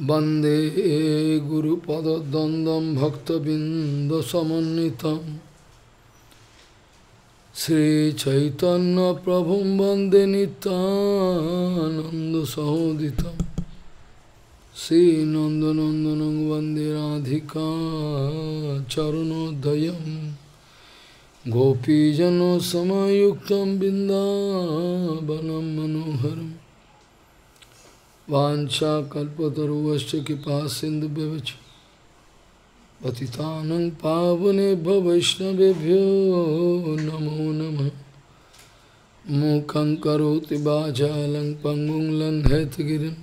वंदे गुरुपदद्वन्द्वं भक्तबिन्दसमन्वितं। श्रीचैतन्यप्रभुं वंदे नितानन्दसहोदितं श्रीनन्दनन्दनं वंदे राधिका चरणोदयं। गोपीजनसमयुक्तं बिन्दावनं मनोहरम्। वाञ्छाकल्पतरुवश्च कृपा सिन्धुभ्यवच। पतितानं पावनेभ्यो वैष्णवेभ्यो नमो नमः। मूकं करोति वाचालं पङ्गुं लङ्घयतगिरिं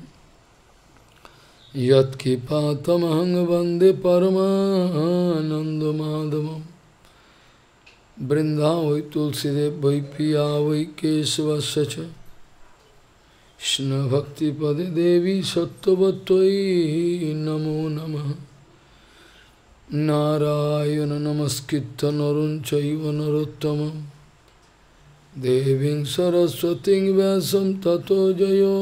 यत्किपातमहं वंदे परमानन्दमाधवं बृन्दावै तुलसीदेव वै पिया वै केशवस्य कृष्णभक्तिपदे देवी सत्त्ववत्त्वयि नमो नमः नारायण नमस्कृत्य नरं चैव नरोत्तमं देवीं सरस्वतीं व्यासं ततो जयो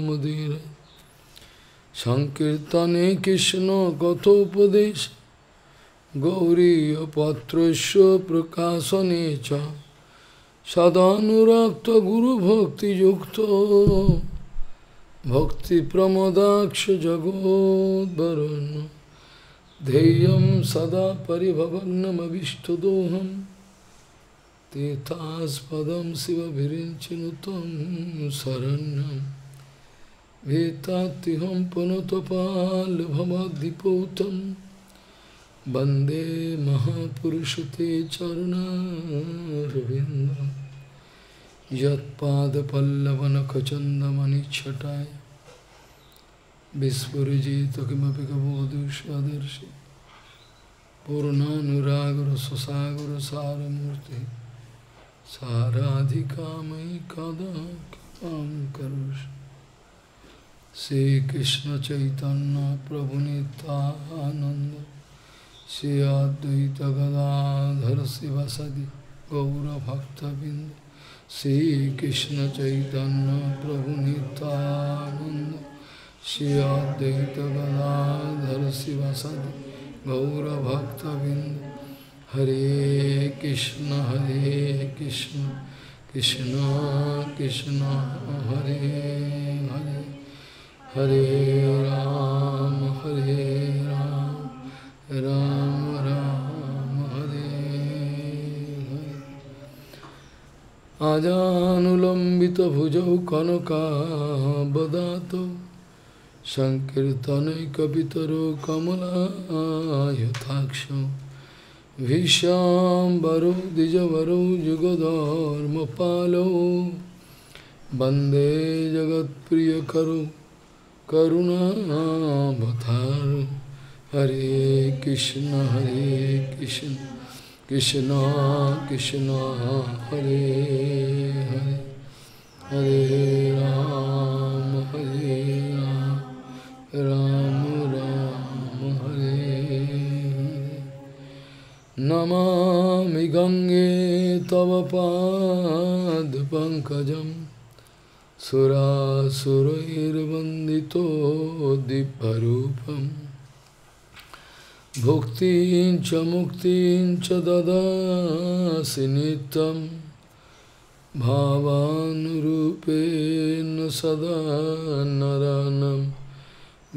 मुदीर सङ्कीर्तने कृष्णकथोपदेश সদানুরাক্ত গুরু ভক্তিযুক্ত ভক্তি প্রমদাক্ষ জগদ্বরণ ধেয়ম সদা পরিভবগ্নমীষ্টদোহম তীর্থাস্পদম শিবভিরিঞ্চিনুতম শরণ্যম। ভীতাতিহম পুনতপাল वंदे महापुरुषते चरुणारविन्दम् यत्पादपल्लवनखचन्दमनिच्छटाय। विस्फुरिजित किमपि कबोधुष्वदर्शि पूर्णानुरागरससागरसारमूर्ति। साराधिकामयि कदा कृपां करोषि श्रीकृष्णचैतन्यप्रभुनितानन्द। श्री अद्वैत अद्वैतगदाधर शिवसदि गौरभक्तबिन्द श्रीकृष्ण चैतन्य प्रभु नित्यानंद श्री अद्वैत गदाधर शिवसदि गौरभक्तबिंद हरे कृष्ण हरे कृष्ण कृष्ण कृष्ण, हरे हरे हरे राम, हरे राम राम हरे अजानुलम्बितभुजौ कनकाबदातौ सङ्कीर्तनैकपितरो पालो वंदे जगत प्रिय करो जगत्प्रियकरु करुणाभतारु करुणावतारौ हरे कृष्ण हरे कृष्ण कृष्ण कृष्ण हरे हरे हरे राम हरे राम राम राम हरे हरे नमामि गङ्गे तव पादपङ्कजं सुरासुरैर्वन्दितो दिव्यरूपम् भुक्तिं च मुक्तिं च ददासि नित्यं भावानुरूपेण सदा नरानं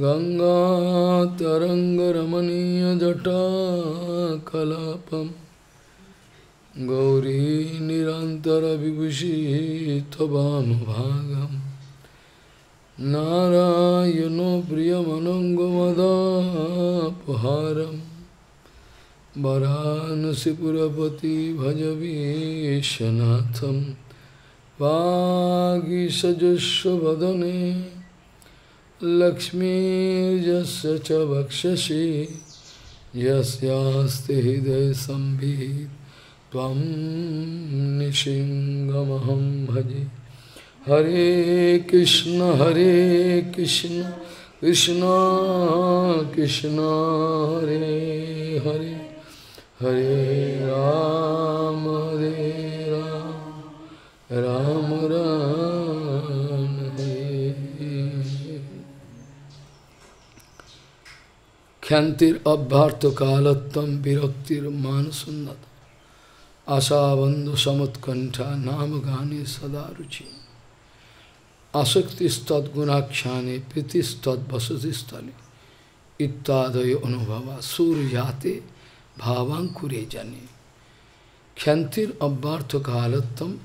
गङ्गातरङ्गरमणीयजटाकलापं गौरी निरन्तरविभूषी त्ववामभागम् नारायणो प्रियमनङ्गमदापहारं वरानसिपुरपति भजवीशनाथं वागीषजस्वदने लक्ष्मीर्यस्य च वक्षसि। यस्यास्ति हृदयसंवित् त्वं निशिङ्गमहं भजे। हरे कृष्ण हरे कृष्ण कृष्ण कृष्ण, हरे हरे हरे राम हरे राम राम राम, हरे। ख्यांतिर अभ्यार्थ कालत्तम विरक्तिर मान सुंदर आशाबंधु समत्कंठा नाम गाने सदा रुचि आसक्तिस्तद गुणाख्याने प्रीतिस्तद वसतिस्थले इत्यादय अनुभवा सूर्याते भावांकुरे जने। क्षतिर अव्यर्थ कालत्तम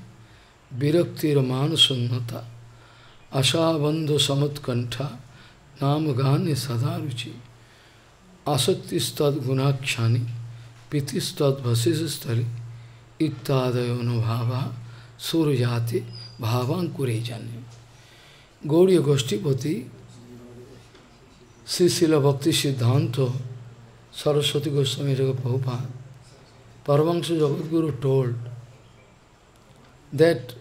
विरक्तिरमान सुन्नता अशाबंध समत्कंठा नाम गान्य सदा रुचि। आसक्तिस्तद गुणाख्याने प्रीतिस्तद वशिस्थले इत्यादय सूर्य सूर्याते भावांकुरे जाने। Gauriya Goshtipati, Srila Bhakti Siddhanta, Saraswati Goswami Prabhupada, Paramahansa Jagadguru told that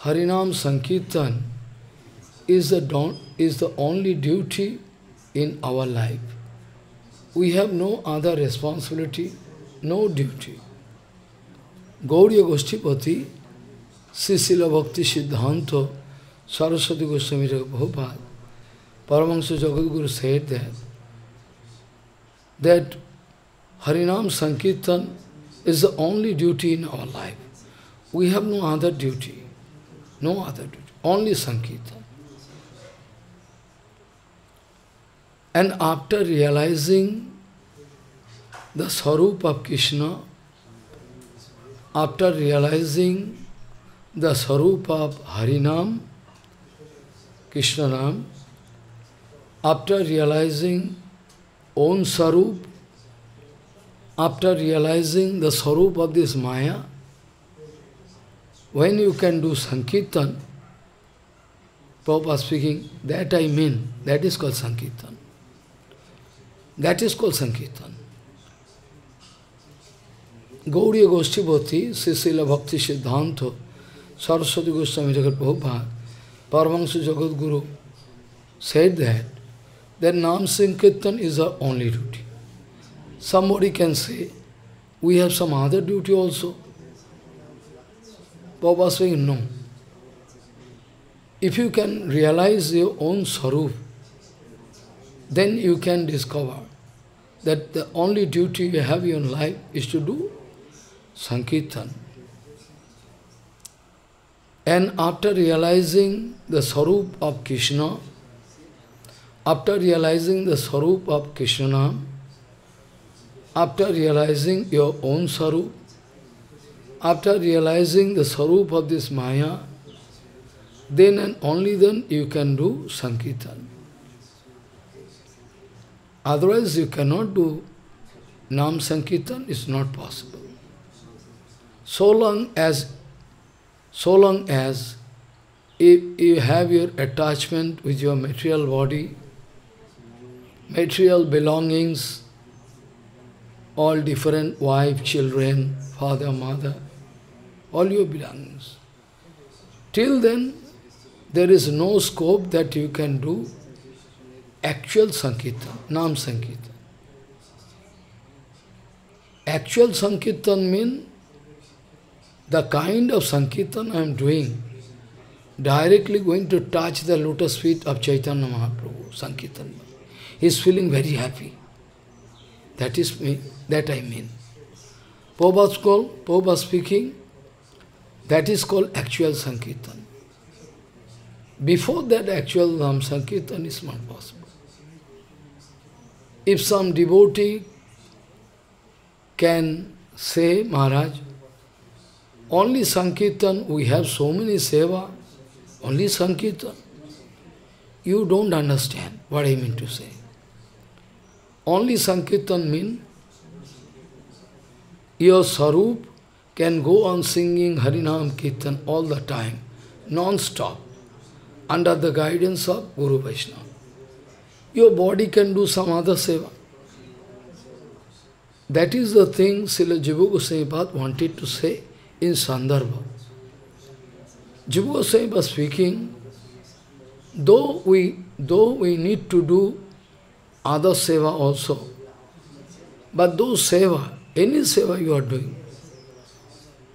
Harinam Sankirtan is the, don is the only duty in our life. We have no other responsibility, no duty. Gauriya Goshtipati, Srila Bhakti Siddhanta, Saraswati Goswami Prabhupada, Paramahansa Jagadguru said that, that Harinam Sankirtan is the only duty in our life. We have no other duty, no other duty, only Sankirtan. And after realizing the Sarup of Krishna, after realizing the Sarup of Harinam, Krishna Nam, after realizing own Sarup, after realizing the Sarup of this Maya, when you can do Sankirtan, Prabhupada speaking, that I mean, that is called Sankirtan. That is called Sankirtan. Gauriya Goshtipati, Srila Bhakti Siddhanta, Saraswati Goswami Jagat Prabhupada, Paramahansa Jagadguru said that, that Nam Sankirtan is our only duty. Somebody can say, we have some other duty also. Baba saying, no. If you can realize your own sarup, then you can discover that the only duty you have in life is to do Sankirtan. And after realizing the Sarup of Krishna, after realizing the Sarup of Krishna, after realizing your own Sarup, after realizing the Sarup of this Maya, then and only then you can do Sankirtan. Otherwise you cannot do Nam Sankirtan, it's not possible. So long as so long as if you have your attachment with your material body, material belongings, all different wife, children, father, mother, all your belongings. Till then, there is no scope that you can do actual Sankirtan, Nam Sankirtan. Actual Sankirtan means the kind of Sankirtan I am doing, directly going to touch the lotus feet of Chaitanya Mahaprabhu, Sankirtan. He is feeling very happy. That is me, that I mean. Prabhupada called, Prabhupada speaking, that is called actual Sankirtan. Before that actual Nam Sankirtan is not possible. If some devotee can say, Maharaj, only Sankirtan, we have so many seva, only Sankirtan. You don't understand what I mean to say. Only Sankirtan means your Sarup can go on singing Harinam Kirtan all the time, non-stop, under the guidance of Guru Vaishnava. Your body can do some other seva. That is the thing Srila Jiva Goswami wanted to say in Sandarbha. Jiva Goswami was speaking, though we, though we need to do other seva also, but those seva, any seva you are doing,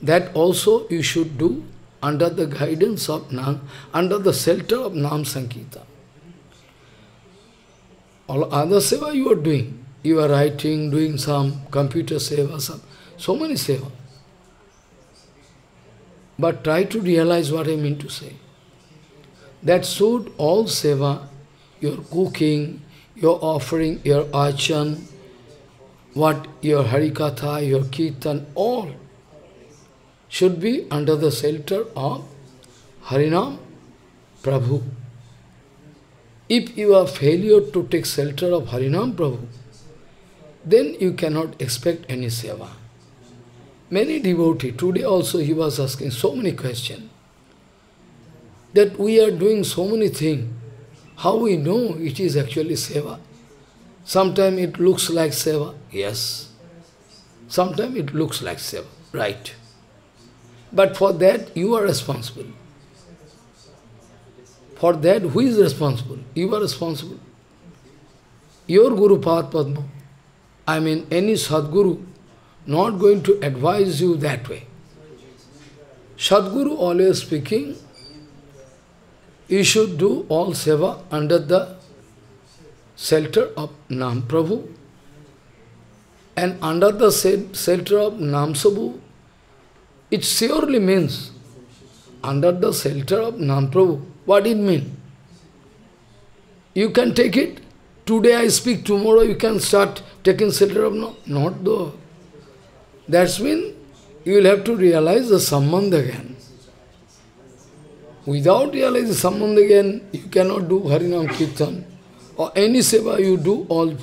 that also you should do under the guidance of Nam, under the shelter of Nam Sankita. all other seva you are doing. You are writing, doing some computer seva, some, so many seva. But try to realize what I mean to say. That should all seva, your cooking, your offering, your archan, what your harikatha, your kirtan, all should be under the shelter of Harinam Prabhu. If you are failure to take shelter of Harinam Prabhu, then you cannot expect any seva. Many devotees, today also he was asking so many questions, that we are doing so many things, how we know it is actually seva? Sometimes it looks like seva, yes. Sometimes it looks like seva, right. But for that you are responsible. For that who is responsible? You are responsible. Your Guru Padma, I mean any Sadguru, not going to advise you that way. Sadguru always speaking, you should do all seva under the shelter of Nam Prabhu. And under the shelter of Nam Sabhu, it surely means under the shelter of Nam Prabhu. What it mean? You can take it. Today I speak, tomorrow you can start taking shelter of Nam. Not though. That's when you will have to realize the sambandh again. Without realizing sambandh again, you cannot do Harinam Kirtan or any seva you do, all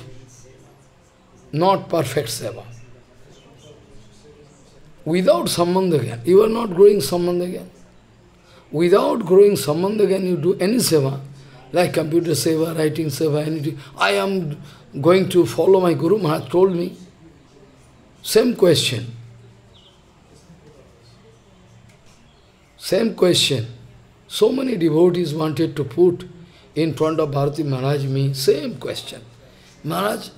not perfect seva. Without sambandh again, you are not growing sambandh again. Without growing sambandh again, you do any seva, like computer seva, writing seva, anything. I am going to follow my Guru Maharaj told me. Same question. Same question. So many devotees wanted to put in front of Bharati Maharaj me, same question. Maharaj,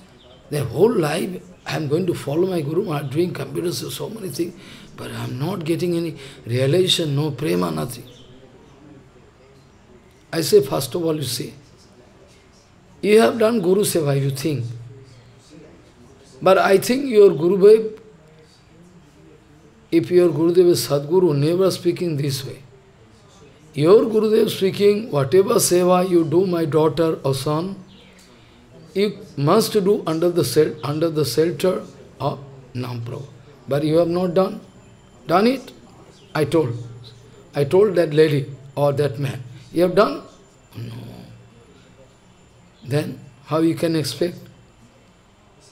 their whole life I am going to follow my Guru Maharaj, doing computers, so many things, but I am not getting any realization, no prema, nothing. I say, first of all, you see, you have done Guru Seva, you think. But I think your Guru Bhai, if your Gurudev is Sadguru, never speaking this way. Your Gurudev speaking, whatever seva you do, my daughter or son, you must do under the under the shelter of Namprabhu. But you have not done. Done it? I told. I told that lady or that man. You have done? No. Then how you can expect?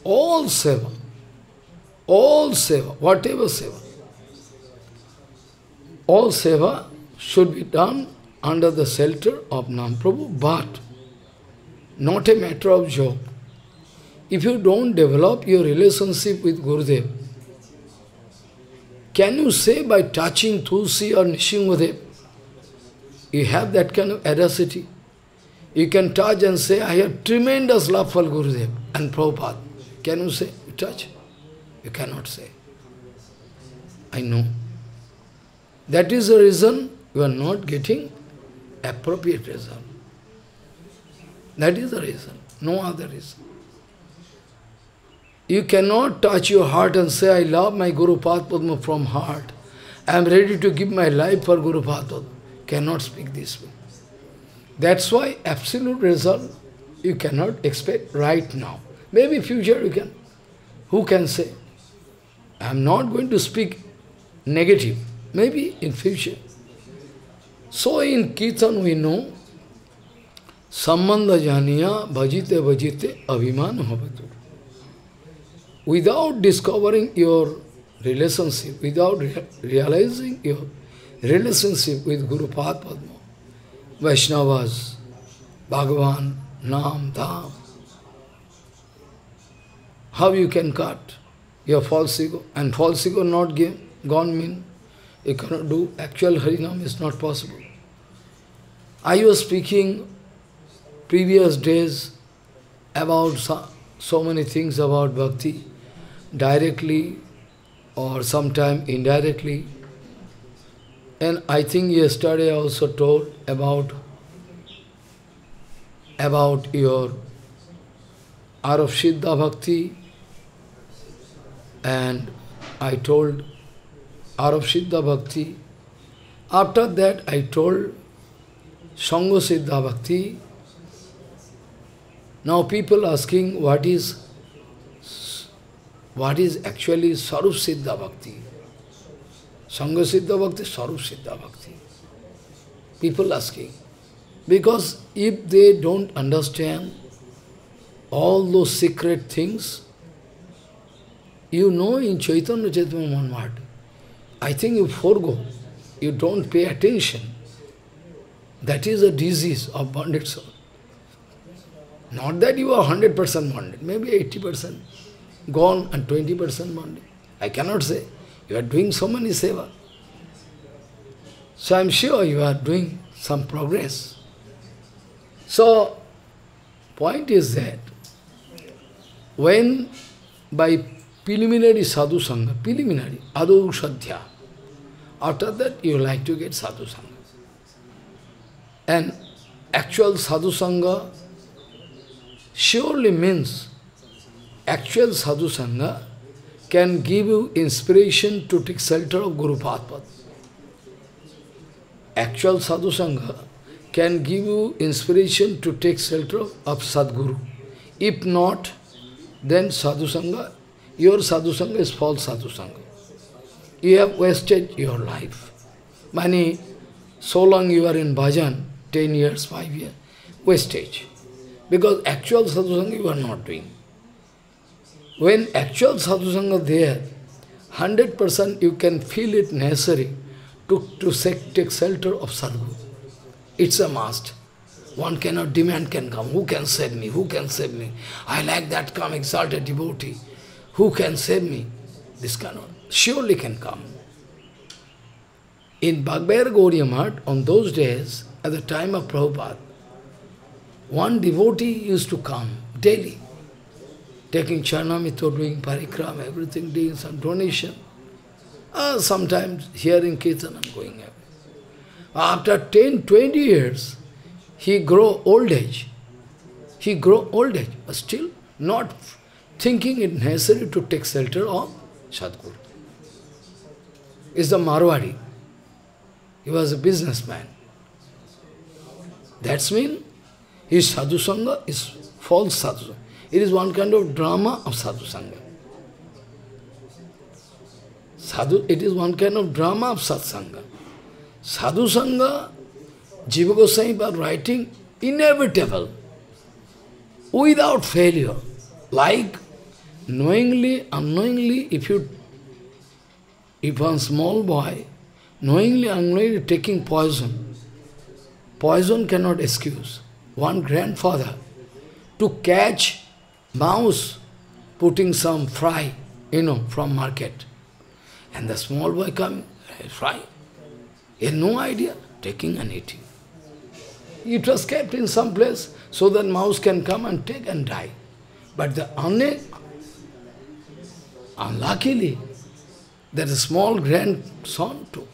All seva. All seva, whatever seva. All seva should be done under the shelter of Namprabhu, but not a matter of job. If you don't develop your relationship with Gurudev, can you say by touching Tulsi or Nrisinghadev, you have that kind of audacity? You can touch and say, I have tremendous love for Gurudev and Prabhupada. Can you say, you touch? You cannot say. I know. That is the reason you are not getting appropriate result. That is the reason, no other reason. You cannot touch your heart and say, I love my Guru Padma from heart. I am ready to give my life for Guru Padma. Cannot speak this way. That's why absolute result you cannot expect right now. Maybe future you can. Who can say? I am not going to speak negative. Maybe in future. So in Kirtan we know, Sambandha janiya bhajite bhajite abhiman havatu. Without discovering your relationship, without re realizing your relationship with Guru Padma, Vaishnavas, Bhagavan, Nam, Dham, how you can cut your false ego? And false ego not give, gone mean you cannot do actual Harinam is not possible. I was speaking previous days about so, so many things about bhakti, directly or sometime indirectly. And I think yesterday I also told about, about your out Siddha Bhakti, and I told of Siddha Bhakti. After that, I told Sangha Siddha Bhakti. Now people asking what is what is actually Sarup Siddha Bhakti. Sangha Siddha Bhakti, Sarup Siddha Bhakti. People asking. Because if they don't understand all those secret things, you know in Chaitanya Chaitanya Manmad, I think you forego, you don't pay attention. That is a disease of bonded soul. Not that you are 100% bonded, maybe 80% gone and 20% bonded. I cannot say. You are doing so many seva. So I am sure you are doing some progress. So, point is that when by preliminary sadhu sangha, preliminary, adu sadhya, after that you like to get sadhu sangha. And actual sadhu sangha surely means actual sadhu sangha can give you inspiration to take shelter of Guru Padpad. Actual sadhu sangha can give you inspiration to take shelter of Sadguru. If not, then sadhu sangha, your sadhu sangha is false sadhu sangha. You have wasted your life. Many, so long you are in bhajan, 10 years, 5 years, wastage. Because actual sadhu sangha you are not doing. When actual sadhu sangha there, 100% you can feel it necessary to, to take shelter of Sadguru. It's a must. One cannot demand can come. Who can save me? Who can save me? I like that come exalted devotee. Who can save me? This cannot. Surely can come. In Bhagavad Gaudiya on those days, at the time of Prabhupada, one devotee used to come daily, taking Charanamrita, doing parikram, everything, doing some donation. Uh, sometimes here in Kirtan I'm going here. After 10, 20 years, he grow old age. He grow old age, but still not thinking it necessary to take shelter of Sadguru. Is the Marwadi. He was a businessman. That's mean his sadhu sangha is false sadhu sangha. It is one kind of drama of sadhu sangha. Sadhu, it is one kind of drama of satsanga. Sadhu Sangha, Jiva Goswami writing inevitable, without failure. Like knowingly, unknowingly, if you, if one small boy, knowingly, unknowingly taking poison, poison cannot excuse. One grandfather, to catch mouse, putting some fry, you know, from market. And the small boy come, fry. He had no idea, taking and eating. It was kept in some place so that mouse can come and take and die. But the unluckily, there is a small grandson too.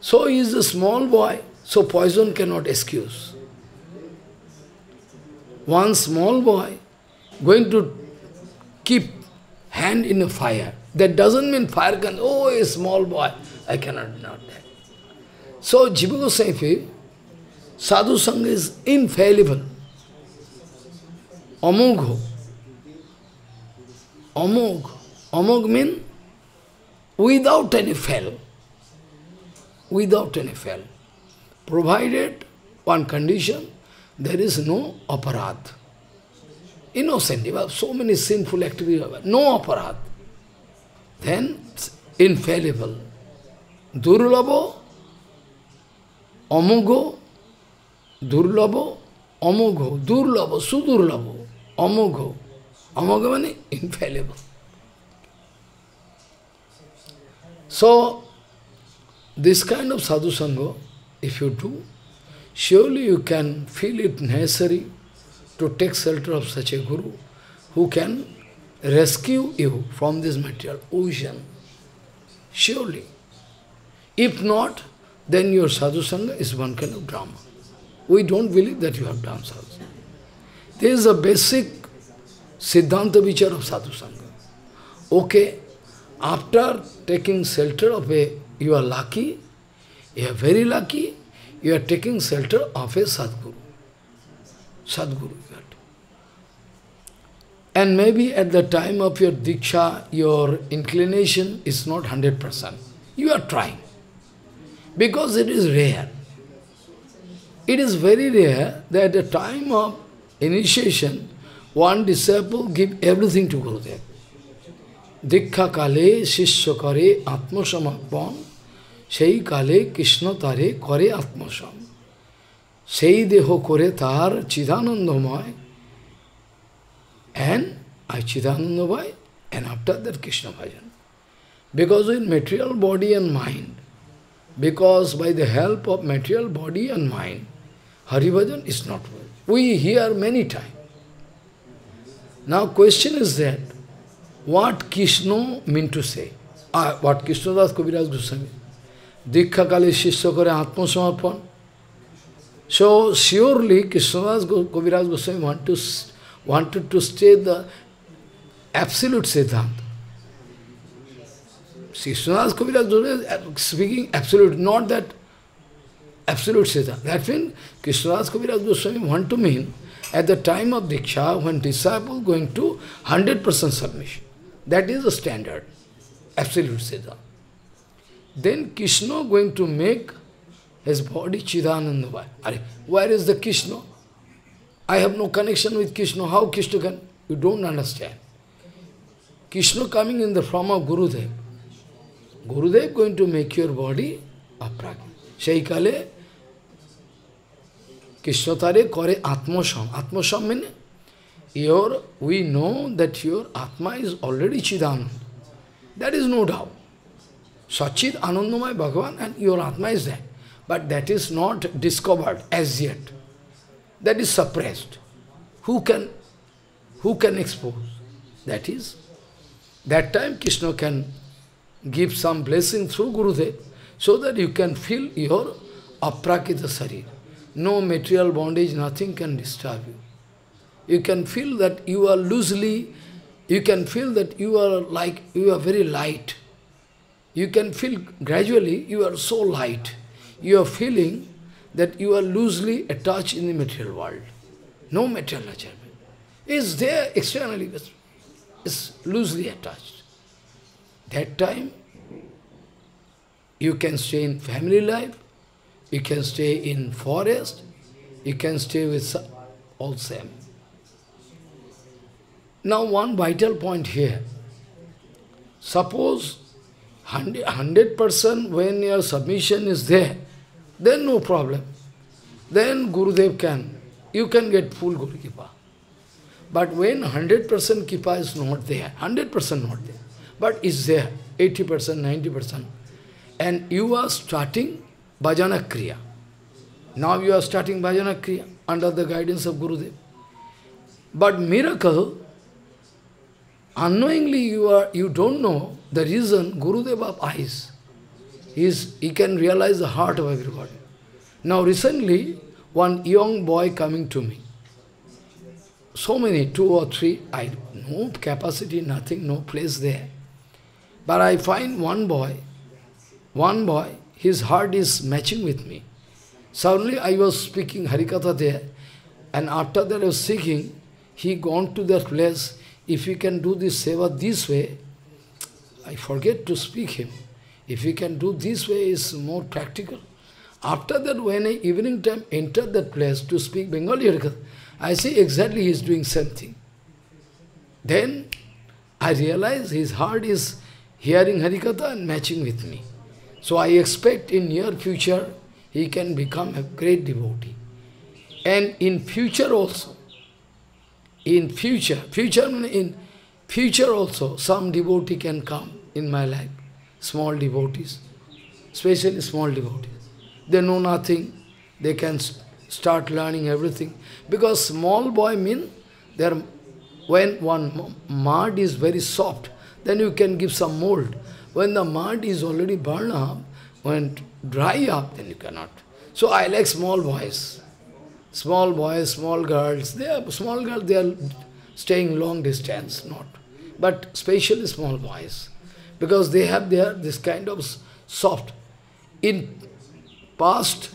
So he is a small boy, so poison cannot excuse. One small boy going to keep hand in a fire. That doesn't mean fire can, oh, a small boy. I cannot not that. So Jiva Goswami, sadhu sangha is infallible. Amogho. Amog. Amog means without any fail. Without any fail. Provided one condition, there is no aparad. Innocent, you have so many sinful activities, no aparad. Then infallible. Durlabo, Amogo, Durlabo, Amogo, Durlabo, Sudurlabo, Amogo. Amogavani, infallible. So, this kind of sadhu sangha, if you do, surely you can feel it necessary to take shelter of such a guru who can rescue you from this material ocean. Surely. If not, then your sadhu sangha is one kind of drama. We don't believe that you have done sadhu. This is a basic Siddhanta Vichar of Sadhu Sangha. Okay, after taking shelter of a, you are lucky, you are very lucky, you are taking shelter of a Sadguru. Sadguru. And maybe at the time of your Diksha, your inclination is not 100%. You are trying. Because it is rare. It is very rare that at the time of initiation, one disciple give everything to Gurudev. Diksha kale shishya kare atmasamapon, সেই কালে কৃষ্ণ তারে করে আত্মসম সেই দেহ করে তার চিদানন্দময় and Achidanandavai, and after that Krishna bhajan. Because in material body and mind, because by the help of material body and mind, Hari bhajan is not well. We hear many times. Now question is that, what Krishna mean to say? Uh, what Krishna Das Kaviraj Goswami? Dikha Kali Shishya Kare Atma Samarpan. So surely Krishna Das Kaviraj Goswami want to wanted to state the absolute Siddhanta. Krishnadas Kaviraj is speaking absolute, not that absolute Siddhanta. That means Krishna Krishnadas Kaviraj Goswami want to mean at the time of Diksha, when disciple going to 100% submission. That is the standard, absolute Siddha. Then Krishna going to make his body Chidanandavaya. Where is the Krishna? I have no connection with Krishna. How Krishna can? You don't understand. Krishna coming in the form of Gurudev. Gurudev going to make your body a pragya. Shaikale, Krishna tare kore atmasham. Atmasham means your, we know that your Atma is already Chidanand. That is no doubt. Sachit Anandamay Bhagavan and your Atma is there. But that is not discovered as yet that is suppressed. Who can, who can expose? That is, that time Krishna can give some blessing through Gurudev, so that you can feel your aprakita sarir. No material bondage, nothing can disturb you. You can feel that you are loosely, you can feel that you are like, you are very light. You can feel gradually you are so light. You are feeling that you are loosely attached in the material world. No material attachment. Is there externally, is loosely attached. That time, you can stay in family life, you can stay in forest, you can stay with all same. Now one vital point here. Suppose 100% when your submission is there, then no problem. Then Gurudev can, you can get full Guru Kipa. But when 100% Kipa is not there, 100% not there, but is there, 80%, 90%, and you are starting Bhajana Kriya. Now you are starting Bhajana Kriya under the guidance of Gurudev. But miracle, unknowingly you are you don't know the reason Gurudev of eyes. Is, he can realize the heart of everybody. Now recently, one young boy coming to me. So many, two or three, I no capacity, nothing, no place there. But I find one boy, one boy, his heart is matching with me. Suddenly I was speaking Harikatha there, and after that I was seeking, he gone to that place, if he can do this seva this way, I forget to speak him. If he can do this way, is more practical. After that, when I evening time entered that place to speak Bengali Harikatha, I see exactly he is doing same thing. Then I realize his heart is hearing Harikatha and matching with me. So I expect in near future he can become a great devotee. And in future also, in future, future in future also, some devotee can come in my life, small devotees, especially small devotees. They know nothing. They can start learning everything. Because small boy mean, when one mud is very soft, then you can give some mold. When the mud is already burned up, when dry up, then you cannot. So I like small boys. small boys, small girls, they are small girls, they are staying long distance, not. But especially small boys, because they have their this kind of soft. In past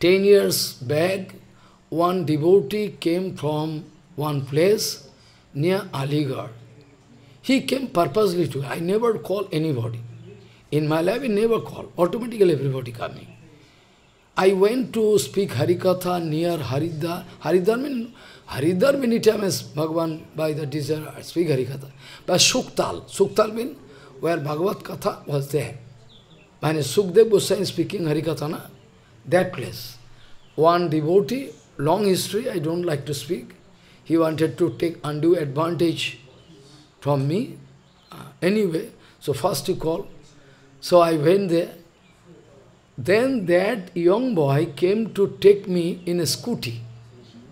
10 years back, one devotee came from one place near Aligarh. He came purposely to, I never call anybody. In my life, I never call. Automatically everybody coming. I went to speak Harikatha near Haridwar. Haridwar means, Haridwar many times Bhagavan by the desire speak Harikatha. But Suktal, Suktal means where Bhagavad Katha was there. When Sukdev Goswami speaking Harikatha, na, that place. One devotee, long history, I don't like to speak. He wanted to take undue advantage from me. Uh, anyway, so first he called. So I went there. Then that young boy came to take me in a scooty,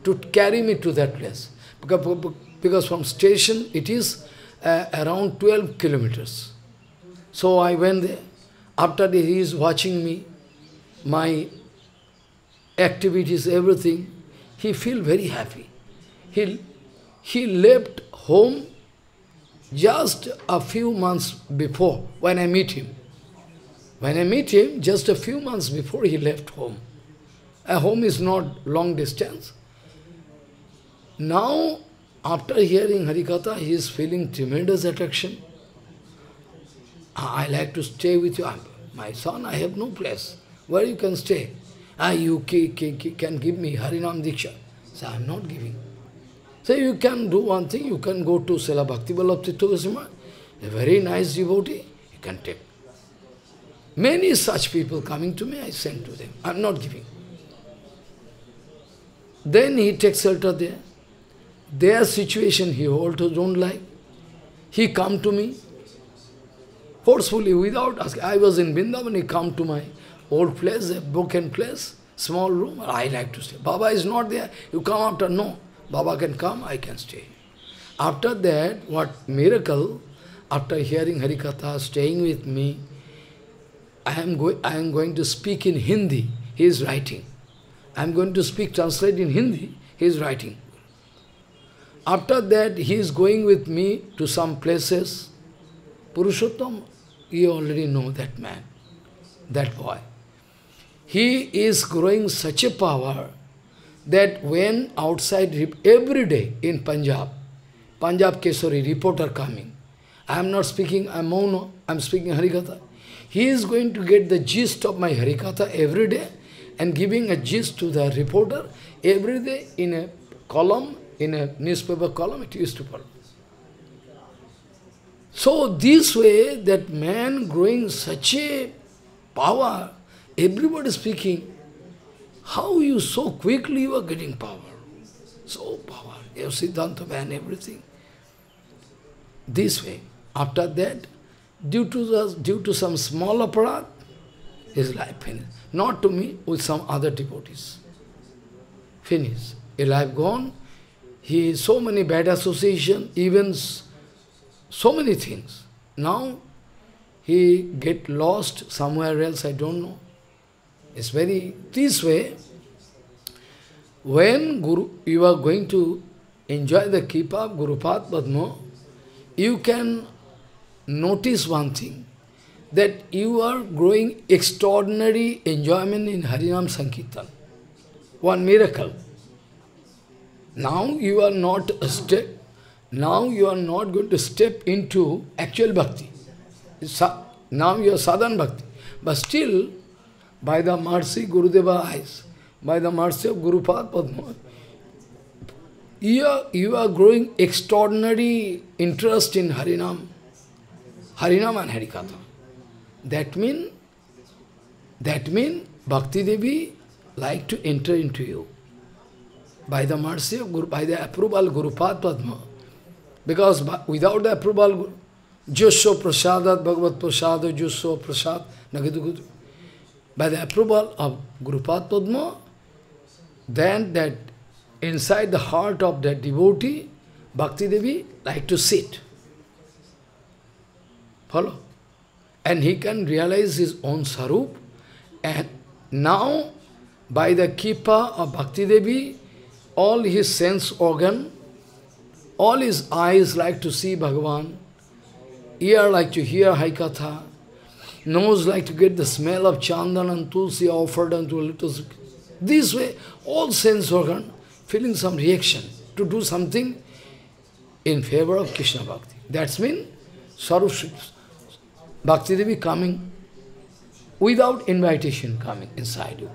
to carry me to that place. Because, because from station it is uh, around 12 kilometers. So I went there. After that he is watching me, my activities, everything, he feel very happy. He, he left home just a few months before when I meet him. When I meet him, just a few months before he left home. A home is not long distance. Now, after hearing Harikatha, he is feeling tremendous attraction. I like to stay with you. My son, I have no place. Where you can stay? Ah, you can give me Harinam Diksha. So I am not giving. So you can do one thing, you can go to Srila Bhakti Vallabh Tirtha a very nice devotee, you can take. Many such people coming to me, I send to them. I am not giving. Then he takes shelter there. Their situation he also don't like. He come to me forcefully, without asking. I was in Vrindavan, he come to my old place, a broken place, small room, I like to stay. Baba is not there, you come after, no. Baba can come, I can stay. After that, what miracle, after hearing Harikatha, staying with me, I am, go I am going to speak in Hindi, he is writing. I am going to speak, translate in Hindi, he is writing. After that, he is going with me to some places. Purushottam, you already know that man, that boy. He is growing such a power that when outside, every day in Punjab, Punjab Kesari, reporter coming, I am not speaking, I am Mauno, I am speaking Harikatha. He is going to get the gist of my Harikatha every day and giving a gist to the reporter every day in a column, in a newspaper column, it used to follow. So this way, that man growing such a power, Everybody speaking, how you so quickly you are getting power. So power. You have Siddhanta and everything. This way. After that, due to the, due to some small aparat, his life finished. Not to me, with some other devotees. Finished. A life gone. He so many bad association, events, so many things. Now he get lost somewhere else, I don't know. It's very, this way, when Guru, you are going to enjoy the keep of Guru Pad Padma, you can notice one thing, that you are growing extraordinary enjoyment in Harinam Sankirtan. One miracle. Now you are not a step, now you are not going to step into actual bhakti. Now you are sadhan bhakti. But still, by the mercy Gurudeva eyes, by the mercy of Guru Padma, you are, you are growing extraordinary interest in Harinam, Harinam and Harikatha. That means, that mean Bhakti Devi like to enter into you by the mercy of Guru, by the approval Guru Padma. Because without the approval, Josho Prasadat Bhagavad Prasad, Josho Prasad, Nagidu by the approval of Guru Padma, then that inside the heart of that devotee, Bhakti Devi like to sit. Follow? And he can realize his own sarup. And now by the Kipa of Bhakti Devi, all his sense organ, all his eyes like to see Bhagavan, ear like to hear Harikatha, nose like to get the smell of chandan and tulsi offered unto lotus. This way, all sense organ feeling some reaction to do something in favor of Krishna Bhakti. That's mean Sarup Bhakti Devi coming without invitation coming inside you.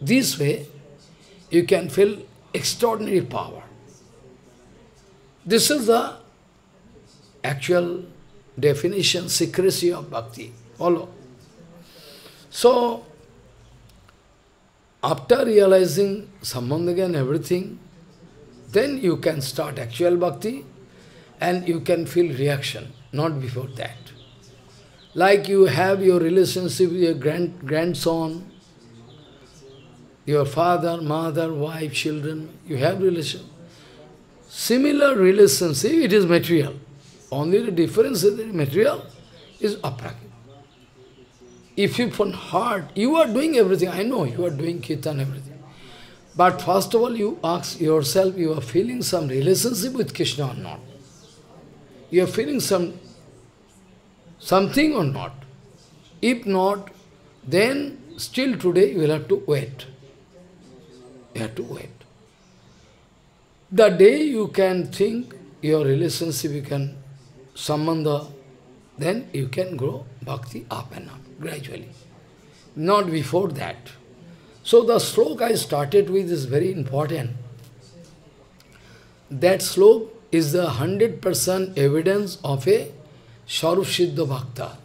This way, you can feel extraordinary power. This is the actual definition, secrecy of bhakti. Follow. So, after realizing Sambandhaga and everything, then you can start actual bhakti and you can feel reaction, not before that. Like you have your relationship with your grand, grandson, your father, mother, wife, children, you have relation. Similar relationship, it is material. Only the difference is material is aprakrit. If you from heart, you are doing everything, I know you are doing kirtan, everything. But first of all, you ask yourself, you are feeling some relationship with Krishna or not? You are feeling some something or not? If not, then still today you will have to wait. You have to wait. The day you can think your relationship, you can sambandha, then you can grow bhakti up and up, gradually. Not before that. So the slok I started with is very important. That slok is the 100% evidence of a Sarup Siddha Bhakta.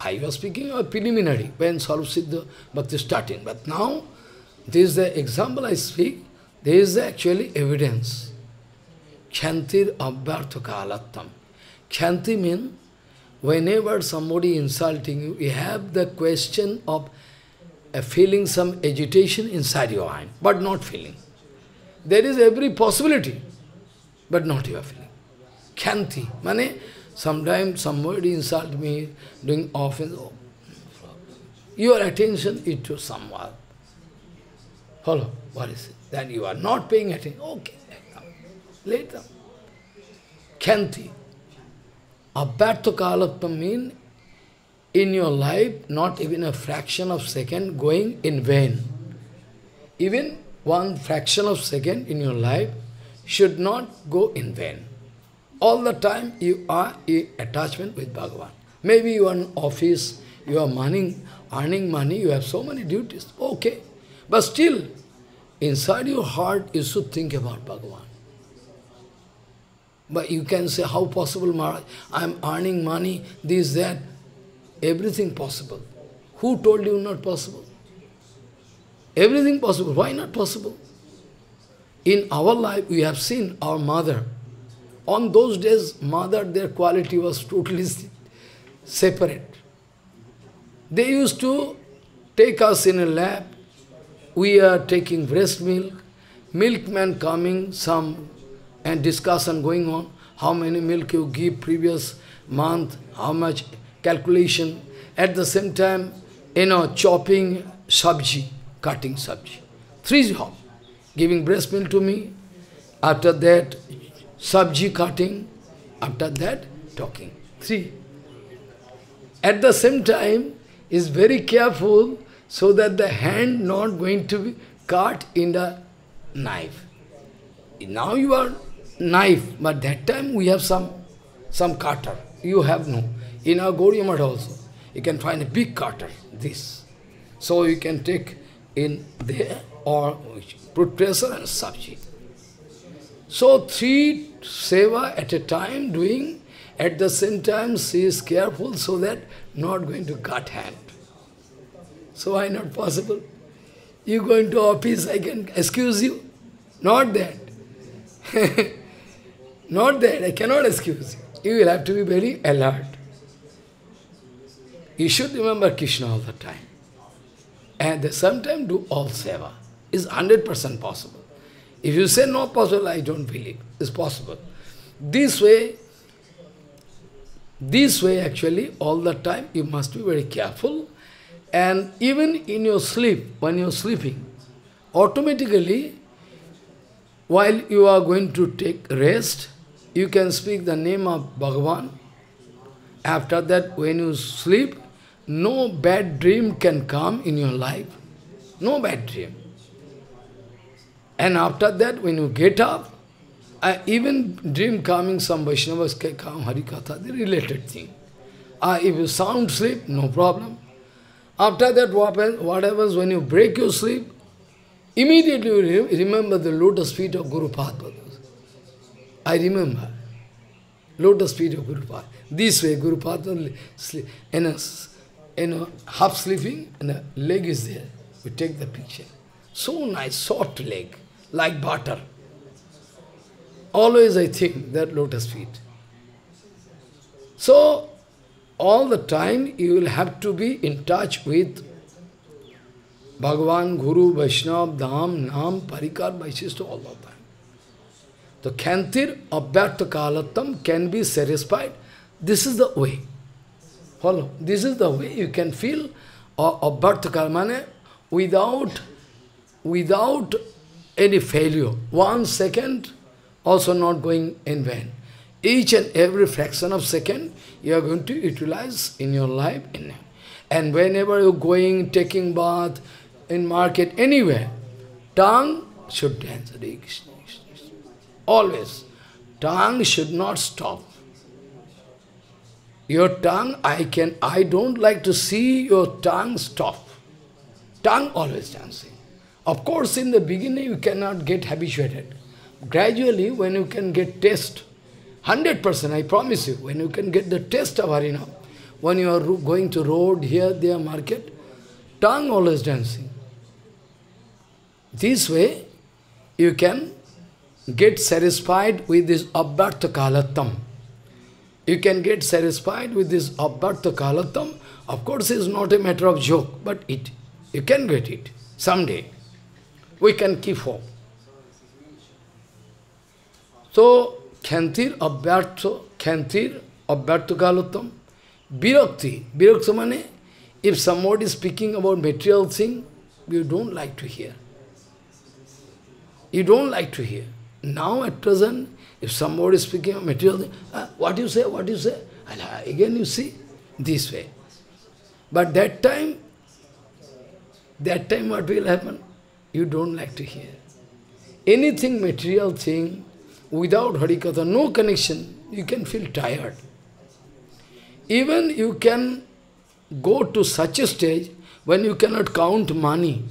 I was speaking of preliminary when Sarup Siddha Bhakti starting, but now this is the example I speak, there is actually evidence. Khantir abhyartha kalattam. Khanti means whenever somebody insulting you, you have the question of uh, feeling some agitation inside your mind, but not feeling. There is every possibility, but not your feeling. Khanti, mane, sometimes somebody insult me, doing offense, oh, your attention is to someone. Hello, what is it? Then you are not paying attention. Okay, later. Khanti. Abhyartha kalatma means in your life, not even a fraction of second going in vain. Even one fraction of second in your life should not go in vain. All the time you are in attachment with Bhagavan. Maybe you are in office, you are money, earning money, you have so many duties. Okay. But still, inside your heart, you should think about Bhagavan. But you can say, how possible, Maharaj? I am earning money, this, that. Everything possible. Who told you not possible? Everything possible. Why not possible? In our life, we have seen our mother. On those days, mother, their quality was totally separate. They used to take us in a lap, we are taking breast milk, milkman coming, some and discussion going on, how many milk you give previous month, how much calculation. At the same time, you know, chopping sabji, cutting sabji. Three job. Giving breast milk to me, after that, sabji cutting, after that, talking. Three. At the same time, is very careful so that the hand not going to be cut in the knife. Now you are knife, but that time we have some some cutter. You have no. In our Gaudiya also, you can find a big cutter, this. So you can take in there or put pressure and sabji. So three seva at a time doing, at the same time she is careful so that not going to cut hand. So why not possible? You go into office, I can excuse you. Not that. not that, I cannot excuse you. You will have to be very alert. You should remember Krishna all the time. And same do all seva. It's 100% possible. If you say not possible, I don't believe. It's possible. This way, this way actually, all the time, you must be very careful And even in your sleep, when you're sleeping, automatically, while you are going to take rest, you can speak the name of Bhagavan. After that, when you sleep, no bad dream can come in your life. No bad dream. And after that, when you get up, I even dream coming, some Vaishnavas can come, Harikatha, the related thing. Uh, if you sound sleep, no problem. After that, what, what happens when you break your sleep? Immediately you remember the lotus feet of Guru Padma. I remember. Lotus feet of Guru Padma. This way, Guru Padma, in a, in a half sleeping, and a leg is there. We take the picture. So nice, soft leg, like butter. Always I think that lotus feet. So, all the time you will have to be in touch with Bhagavan, Guru, Vaishnava, Dham, Nam, Parikar, Vaishishta, all of them. The Khantir Abhyartha Kalatam can be satisfied. This is the way. Follow. This is the way you can feel uh, Abhyartha Kalamane without, without any failure. One second also not going in vain. Each and every fraction of second you are going to utilize in your life. And whenever you're going, taking bath, in market, anywhere, tongue should dance. Always. Tongue should not stop. Your tongue, I can, I don't like to see your tongue stop. Tongue always dancing. Of course, in the beginning you cannot get habituated. Gradually, when you can get taste, 100%, I promise you, when you can get the taste of Harinam, when you are going to road, here, there, market, tongue always dancing. This way, you can get satisfied with this abhartha kalatam. You can get satisfied with this abhartha kalatam. Of course, it's not a matter of joke, but it you can get it someday. We can keep hope. So, Khantir Abhyartha, Khantir Abhyartha Kalatam, Virakti. Virakti mane, if somebody is speaking about material thing, you don't like to hear. You don't like to hear. Now at present, if somebody is speaking of material thing, ah, what you say, what you say, and ah, again you see, this way. But that time, that time what will happen? You don't like to hear. Anything material thing, without Harikatha, no connection, you can feel tired. Even you can go to such a stage when you cannot count money.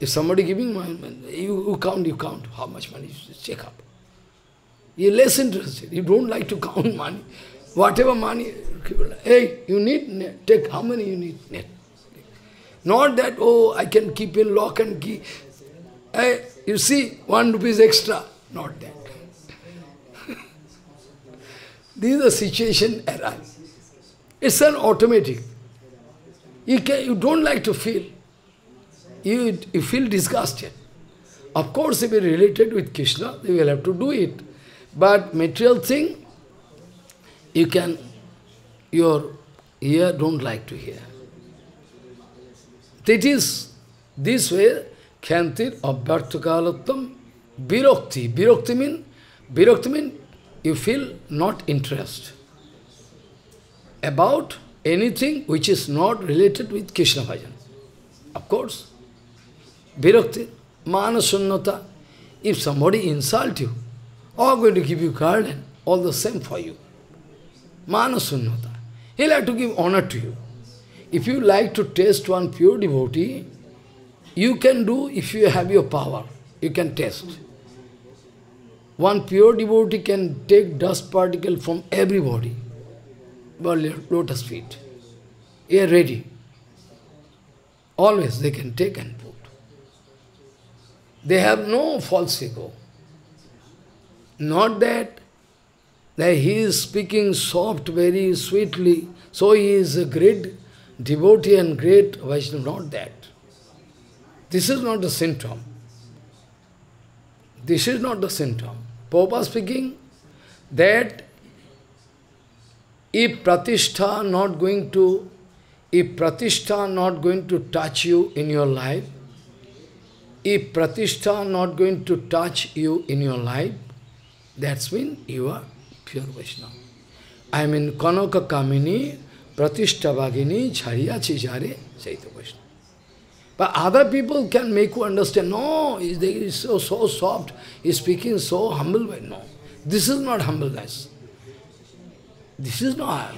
If somebody giving money, you, you count, you count how much money you check up. You're less interested. You don't like to count money. Whatever money, hey, you need, take how many you need, net. Not that, oh, I can keep in lock and key. Hey, you see, one rupees extra. Not that. this is the situation arise. It's an automatic. You, can, you don't like to feel you, you feel disgusted. Of course, if you related with Krishna, you will have to do it. But material thing, you can, your ear don't like to hear. That is, this way, Khantir Abhyarthakalattam Birokti. Birokti mean, Birokti mean you feel not interest about anything which is not related with Krishna bhajan. Of course, Virakti, Manasunnata. If somebody insult you, or going to give you garden, all the same for you. Manasunnata. He'll have to give honor to you. If you like to taste one pure devotee, you can do if you have your power. You can taste. One pure devotee can take dust particle from everybody. Well, lotus feet. They are ready. Always they can take and. They have no false ego. Not that, that he is speaking soft, very sweetly, so he is a great devotee and great Vaishnava, not that. This is not a symptom. This is not the symptom. Papa speaking that if Pratishtha not going to, if pratishtha not going to touch you in your life, if pratishtha not going to touch you in your life, that's when you are pure Vaishnava. I mean, Kanaka Kamini, Pratishtha Bhagini, Chariya Chijare, Saita Vaishnava. But other people can make you understand, no, he is so, so soft, he is speaking so humble way. No, this is not humbleness. This is not,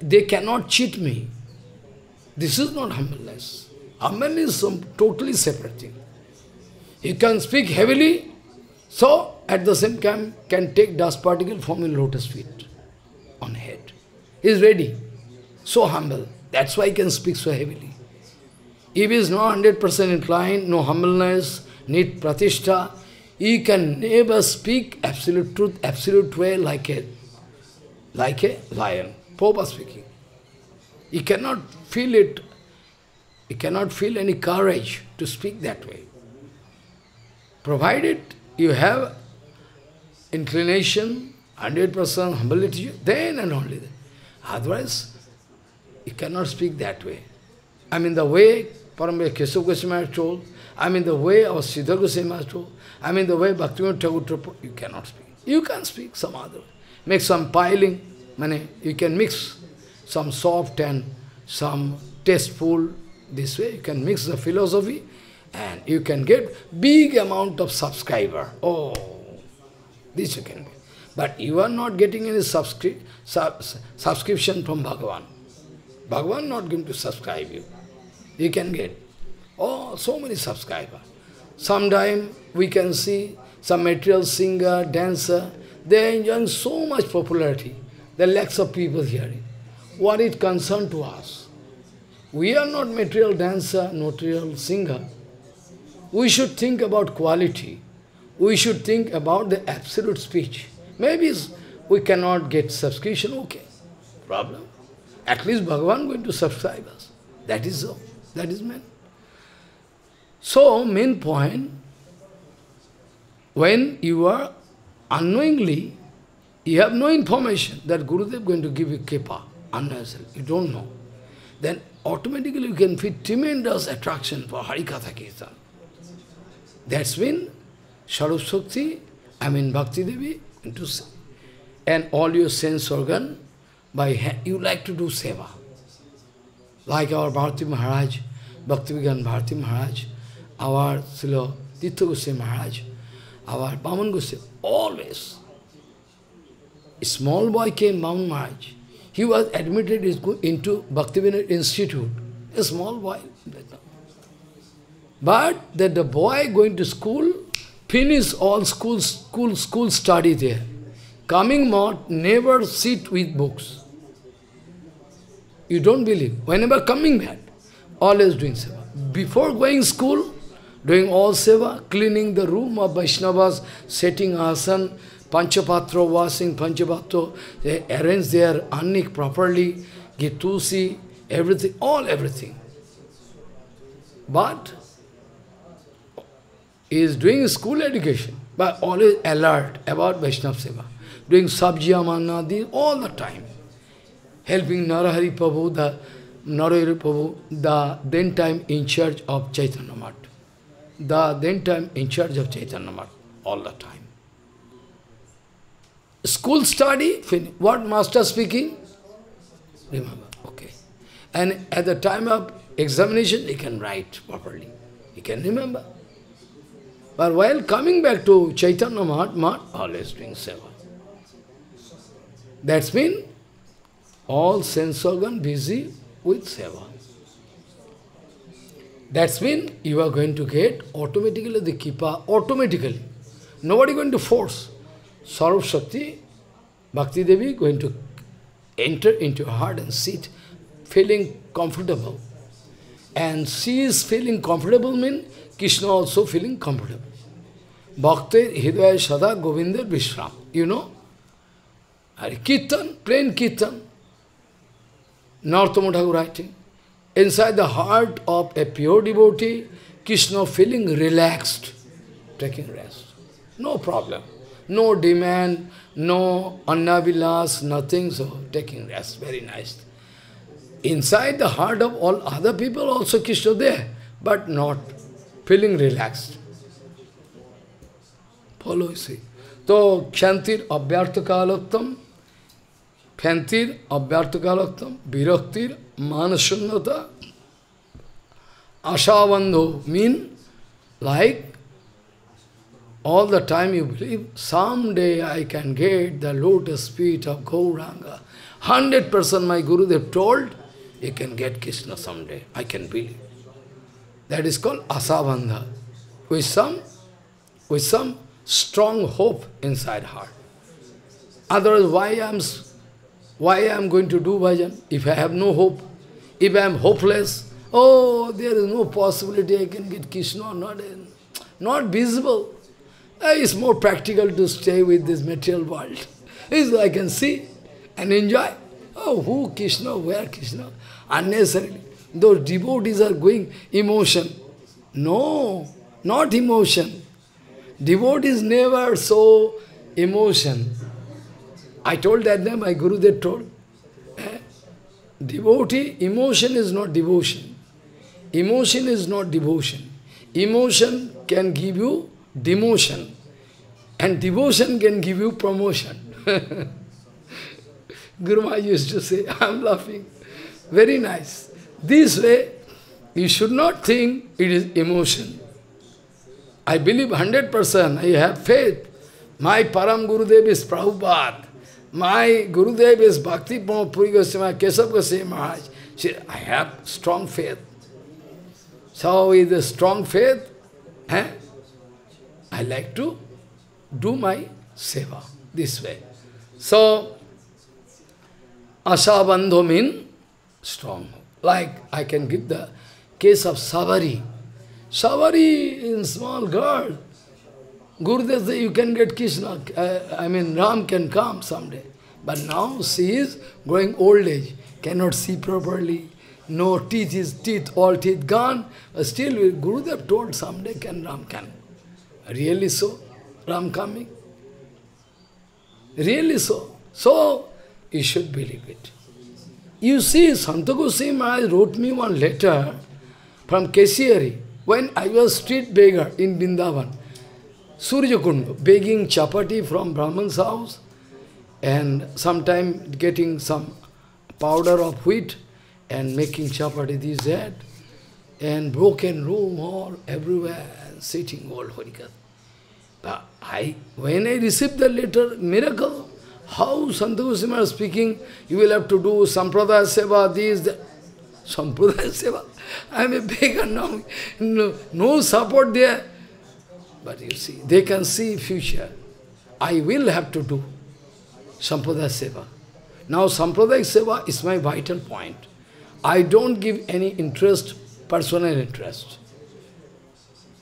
they cannot cheat me. This is not humbleness. Humbleness is some totally separate thing. You can speak heavily, so at the same time can take dust particle from your lotus feet on head. He is ready, so humble. That's why he can speak so heavily. If he is not 100% inclined, no humbleness, need pratishtha, he can never speak absolute truth, absolute way like a, like a lion. Popa speaking. He cannot feel it, he cannot feel any courage to speak that way. Provided you have inclination, 100% humility, then and only then. Otherwise, you cannot speak that way. I mean the way Paramaya Keshav Goswami told, I mean the way our Siddha Goswami told, I mean the way Bhaktivinoda Thakur you cannot speak. You can speak some other way. Make some piling, money. you can mix some soft and some tasteful, this way you can mix the philosophy and you can get big amount of subscriber. Oh, this you can get. But you are not getting any subscri sub subscription from Bhagavan. Bhagavan not going to subscribe you. You can get. Oh, so many subscribers. Sometime we can see some material singer, dancer, they are enjoying so much popularity. There are lakhs of people hearing. What it concern to us? We are not material dancer, not material singer. We should think about quality. We should think about the absolute speech. Maybe we cannot get subscription, okay. Problem. At least Bhagavan going to subscribe us. That is so. That is main. So, main point, when you are unknowingly, you have no information that Gurudev going to give you kepa, unnecessarily, you don't know, then automatically you can feel tremendous attraction for Harikatha Kirtan. That's when Sarup Shakti, I mean Bhakti Devi, into and all your sense organ, by you like to do seva. Like our Bharati Maharaj, Bhakti Vigan Bharati Maharaj, our Srila Tirtha Goswami Maharaj, our Bhaman Goswami, always. A small boy came, Bhaman Maharaj. He was admitted into Bhakti Bhaktivinoda Institute. A small boy. But that the boy going to school, finish all school, school, school study there. Coming more, never sit with books. You don't believe. Whenever coming back, always doing seva. Before going school, doing all seva, cleaning the room of Vaishnavas, setting asan, Panchapatra, washing Panchapatra, they arrange their annik properly, give tulsi, everything, all everything. But is doing school education, but always alert about Vaishnava Seva, doing Sabjiya Manadi all the time, helping Narahari Prabhu, the Narahari Prabhu, the then time in charge of Chaitanya Math, the then time in charge of Chaitanya Math, all the time. School study. What master speaking? Remember, okay. And at the time of examination, he can write properly. He can remember. But while coming back to Chaitanya Mahatma, always doing seva. That's mean all sense organ busy with seva. That's mean you are going to get automatically the kipa, automatically. Nobody going to force. Sarup Shakti, Bhakti Devi going to enter into your heart and sit, feeling comfortable. And she is feeling comfortable means Krishna also feeling comfortable. Bhakti Hidaya Sada Govinda Vishram. You know? Kirtan, plain Kirtan. Narottam writing. Inside the heart of a pure devotee, Krishna feeling relaxed, taking rest. No problem. No demand, no annavilas, nothing, so taking rest, very nice. inside the heart of all other people also Krishna there, but not feeling relaxed. Follow, see. So, Kshantir Abhyartha Kaloktam, Kshantir Abhyartha Kaloktam, Viraktir Manasunnata, Ashavandho mean like all the time you believe, someday I can get the lotus feet of Gauranga. Hundred percent my Guru they told, you can get Krishna someday. I can believe. That is called asavandha. With some, with some strong hope inside heart. Otherwise, why am, why I am going to do bhajan if I have no hope? If I am hopeless, oh, there is no possibility I can get Krishna, not, not visible. Uh, it's more practical to stay with this material world. It's I can see and enjoy. Oh, who Krishna, where Krishna? Unnecessarily. Those devotees are going emotion. No, not emotion. Devotees never show emotion. I told that name, my Guru they told. Eh? Devotee, emotion is not devotion. Emotion is not devotion. Emotion can give you demotion. And devotion can give you promotion. Guru Maharaj used to say, I am laughing. Very nice. This way, you should not think it is emotion. I believe 100%, I have faith. My Param Gurudev is Prabhupada. My Gurudev is Bhakti Puri Goswami, Kesab Goswami Maharaj. I have strong faith. So with a strong faith, eh, I like to do my seva this way. So, Asabandho means strong. Like I can give the case of Savari. Savari in small girl. Gurudev says you can get Krishna, uh, I mean Ram can come someday. But now she is growing old age, cannot see properly, no teeth, is teeth, all teeth gone. But still Gurudev told someday can Ram can. Really so? Ram coming? Really so? So, you should believe it. You see, Santa Goswami wrote me one letter from Kesiari when I was street beggar in Bindavan, Surjakund, begging chapati from Brahman's house and sometime getting some powder of wheat and making chapati, this, that, and broken room all everywhere, sitting all Harikatha. But I, when I received the letter, miracle, how Santa Goswami is speaking, you will have to do Sampradaya Seva, this, that. Sampradaya Seva. I am a beggar now. No, no support there. But you see, they can see future. I will have to do Sampradaya Seva. Now Sampradaya Seva is my vital point. I don't give any interest, personal interest.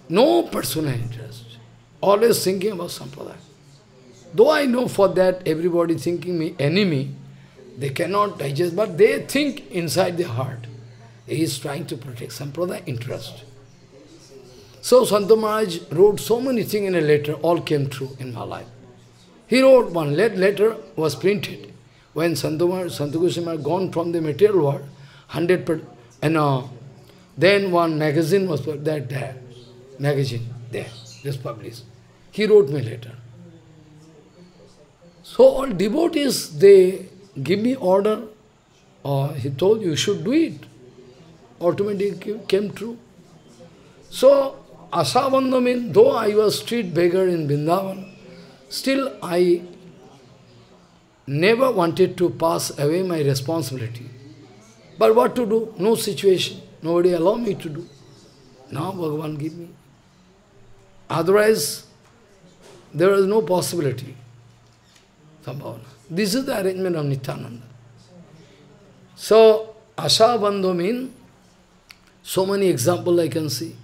No personal interest. Always thinking about Sampradaya. Though I know for that everybody thinking me enemy, they cannot digest, but they think inside their heart. He is trying to protect Sampradaya interest. So Santa Maharaj wrote so many things in a letter, all came true in my life. He wrote one letter, was printed. When Santa Maharaj, gone from the material world, 100 per, and uh, then one magazine was put there, there, magazine there, just published. He wrote me letter. So all devotees, they give me order, or he told you should do it. Automatically came true. So, Asavandha means, though I was street beggar in Vrindavan, still I never wanted to pass away my responsibility. But what to do? No situation. Nobody allow me to do. Now Bhagavan give me. Otherwise, there is no possibility. Sambhavana. This is the arrangement of Nityananda. So, Asha means, so many examples I can see.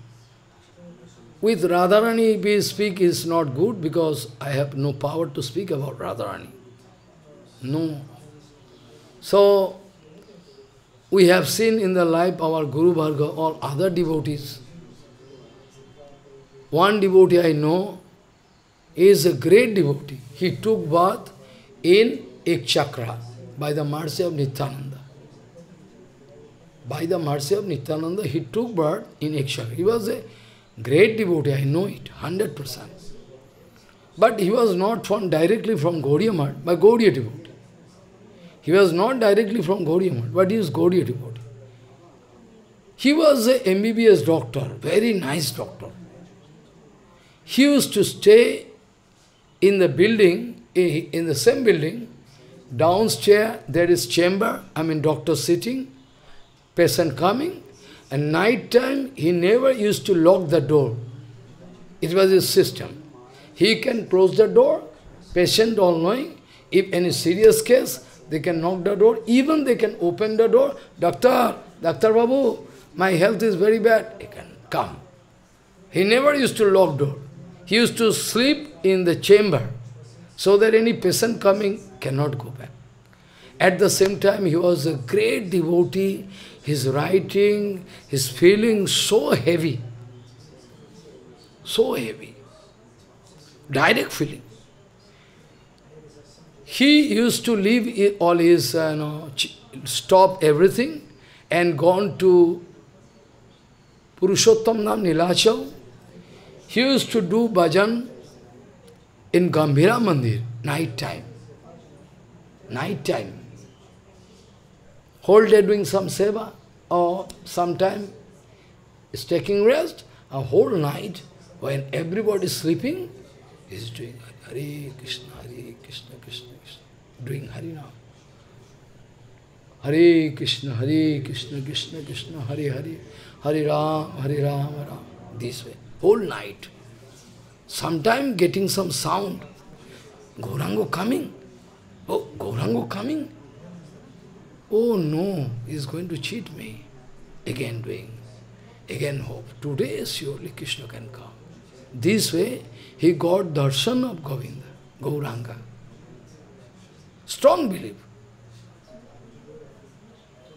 With Radharani, if we speak is not good because I have no power to speak about Radharani. No. So, we have seen in the life our Guru Bhargava, all other devotees. One devotee I know is a great devotee. He took birth in Ek Chakra by the mercy of Nityananda. by the mercy of Nityananda, he took birth in Ekshar. He was a great devotee, I know it, 100%. But he was not from directly from Gaudiya Math, but Gaudiya devotee. He was not directly from Gaudiya but he is Gaudiya devotee. He was a MBBS doctor, very nice doctor. He used to stay in the building, in the same building, downstairs there is chamber, I mean doctor sitting, patient coming, and night time he never used to lock the door. It was his system. He can close the door, patient all knowing, if any serious case, they can knock the door, even they can open the door, Doctor, Doctor Babu, my health is very bad, he can come. He never used to lock door. He used to sleep in the chamber, so that any patient coming cannot go back. At the same time, he was a great devotee, his writing, his feeling so heavy, so heavy, direct feeling. He used to leave all his, uh, you know, stop everything and gone to Purushottam Nam Nilachal. He used to do bhajan in Gambhira Mandir, night time. Night time whole day doing some seva, or sometime is taking rest, a whole night, when everybody is sleeping, is doing Hare Krishna, Hare Krishna, Krishna Krishna, doing Harinam. Hare Krishna, Hare Krishna, Krishna Krishna, Hare Hare, Hare Ram, Hare Ram, Ram, this way, whole night. Sometime getting some sound, Gaurango coming, oh, Gaurango coming, Oh no, he is going to cheat me. Again doing, again hope. Today surely Krishna can come. This way, he got darshan of Govinda, Gauranga. Strong belief.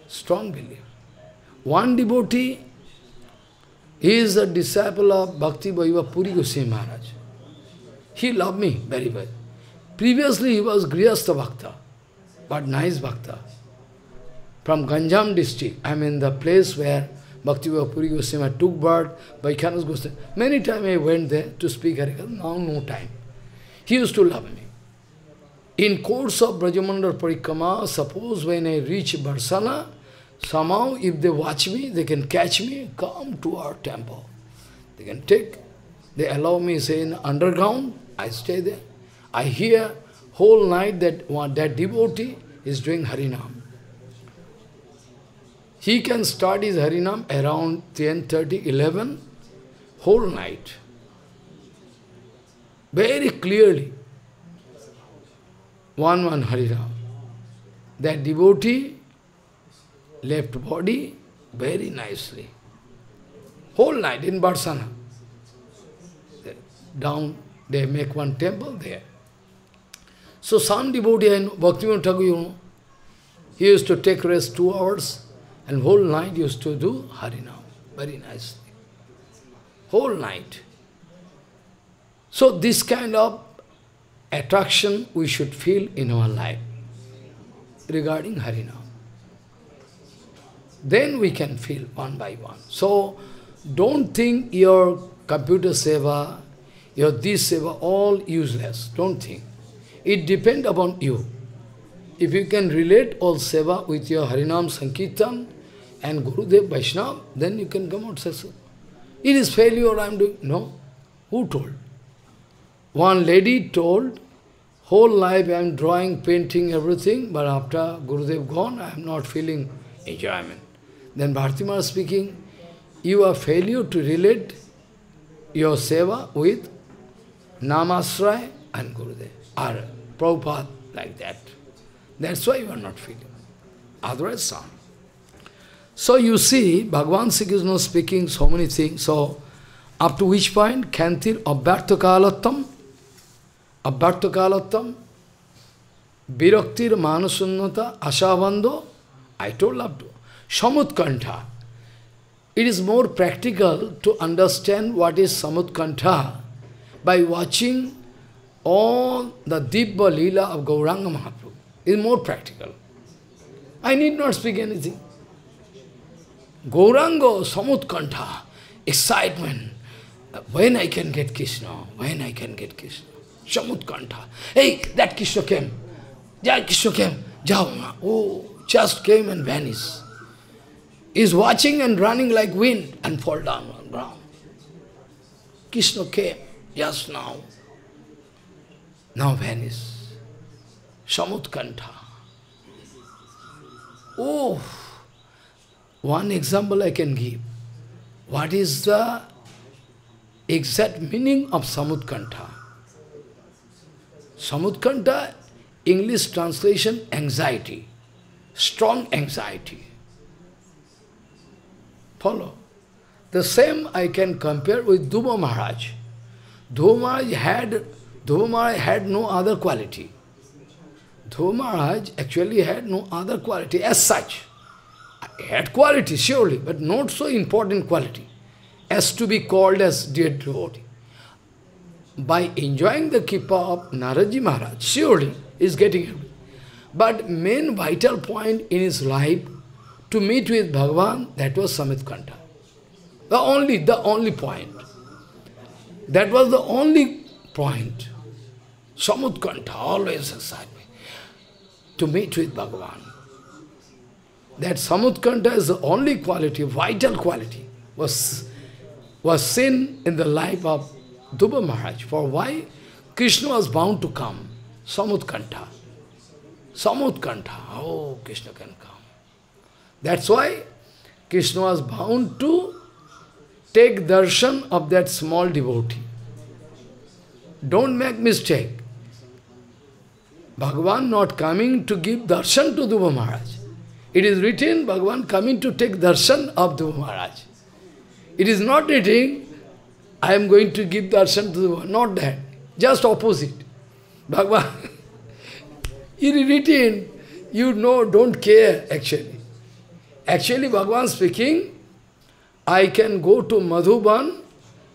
Strong belief. One devotee, he is a disciple of Bhakti Vaibhava Puri Goswami Maharaj. He loved me very well. Previously he was Grihastha Bhakta, but nice Bhakta from Ganjam district. I mean the place where Bhakti Puri Goswami took birth, Vaikhanas Goswami. Many times I went there to speak Harikatha, now no time. He used to love me. In course of Brajamandal Parikrama, suppose when I reach Barsana, somehow if they watch me, they can catch me, come to our temple. They can take, they allow me, say, in underground, I stay there. I hear whole night that one, that devotee is doing Harinam. He can start his Harinam around 10.30, 11, whole night. Very clearly. One, one Harinam. That devotee left body very nicely. Whole night in Barsana. Down, they make one temple there. So some devotee, Bhaktivinoda Thakur, you know, he used to take rest two hours, and whole night used to do Harinam, very nicely. Whole night. So this kind of attraction we should feel in our life regarding Harinam. Then we can feel one by one. So don't think your computer seva, your this seva, all useless. Don't think. It depends upon you. If you can relate all seva with your Harinam Sankirtan and Gurudev Vaishnava, then you can come out successful. It is failure I am doing. No. Who told? One lady told, whole life I am drawing, painting, everything, but after Gurudev gone, I am not feeling enjoyment. Then Bhartima speaking, you are failure to relate your seva with Namasray and Gurudev, or Prabhupada, like that. That's why you are not feeling. Otherwise, some. So you see, Bhagavan is Krishna speaking so many things. So, up to which point? Kantir Abhyartha Kalattam, Abhyartha Kalattam, Viraktir Manasunnata, Ashavando, I told up to. Samutkantha. It is more practical to understand what is Samutkantha by watching all the Dibba Leela of Gauranga Mahaprabhu. It is more practical. I need not speak anything. Gaurango, Samutkanta, excitement. When I can get Krishna? When I can get Krishna? Samutkanta. Hey, that Krishna came. Yeah, Krishna came. Jao. Oh, just came and vanished. Is watching and running like wind and fall down on ground. Krishna came just now. Now vanished. Samutkanta. Oh, one example I can give. What is the exact meaning of Samutkanta? Samutkanta, English translation, anxiety. Strong anxiety. Follow. The same I can compare with Dhruva Maharaj. Dhruva Maharaj had, Dhruva Maharaj had no other quality. Dhruva Maharaj actually had no other quality as such. Had quality, surely, but not so important quality as to be called as dear devotee. By enjoying the kippa of Naradji Maharaj, surely is getting it. But main vital point in his life to meet with Bhagavan, that was Samutkanta. The only, the only point. That was the only point. Samutkanta always excited me to meet with Bhagavan. That Samutkanta is the only quality, vital quality, was, was seen in the life of Dhruva Maharaj. For why? Krishna was bound to come. Samutkanta. Samutkanta. Oh, Krishna can come. That's why Krishna was bound to take darshan of that small devotee. Don't make mistake. Bhagavan not coming to give darshan to Dhruva Maharaj. It is written, Bhagavan coming to take darshan of Dhruva Maharaj. It is not written, I am going to give darshan to Dhruva, not that. Just opposite. Bhagavan, it is written, you know, don't care actually. Actually, Bhagavan speaking, I can go to Madhuban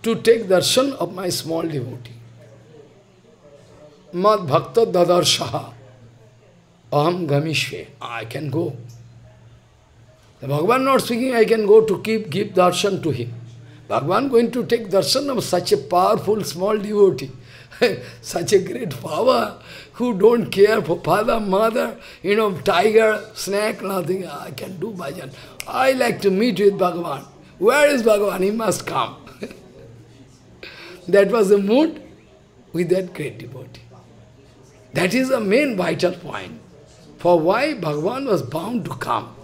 to take darshan of my small devotee. Mad Bhakta Dadarshaha. Aham Gamishve. I can go. The Bhagavan not speaking, I can go to keep, give darshan to him. Bhagavan going to take darshan of such a powerful small devotee. such a great power who don't care for father, mother, you know, tiger, snake, nothing. I can do bhajan. I like to meet with Bhagavan. Where is Bhagavan? He must come. that was the mood with that great devotee. That is the main vital point. For why Bhagavan was bound to come.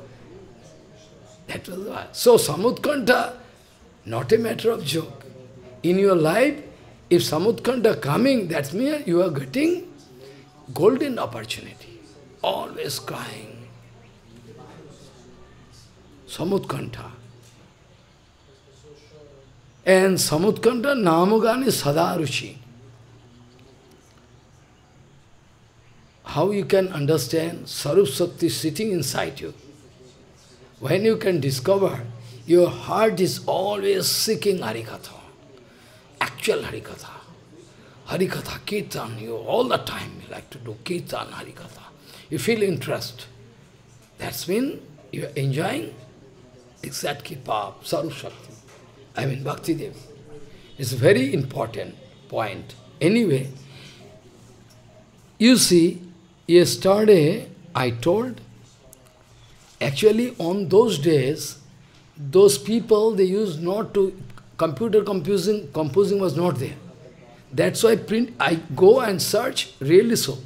That was why. So Samutkanta, not a matter of joke. In your life, if Samutkanta coming, that means you are getting golden opportunity. Always crying. Samutkanta. And Samutkanta Namugani Sadaruchi. How you can understand Sarup Sakti sitting inside you? When you can discover your heart is always seeking Harikatha, actual Harikatha. Harikatha, Kirtan, you all the time you like to do Kirtan, Harikatha. You feel interest. That's mean you are enjoying exact Kipa, Sarup Shakti. I mean Bhakti Dev. It's a very important point. Anyway, you see, yesterday I told, actually on those days, those people, they used not to, computer composing, composing was not there. That's why print, I go and search, really so.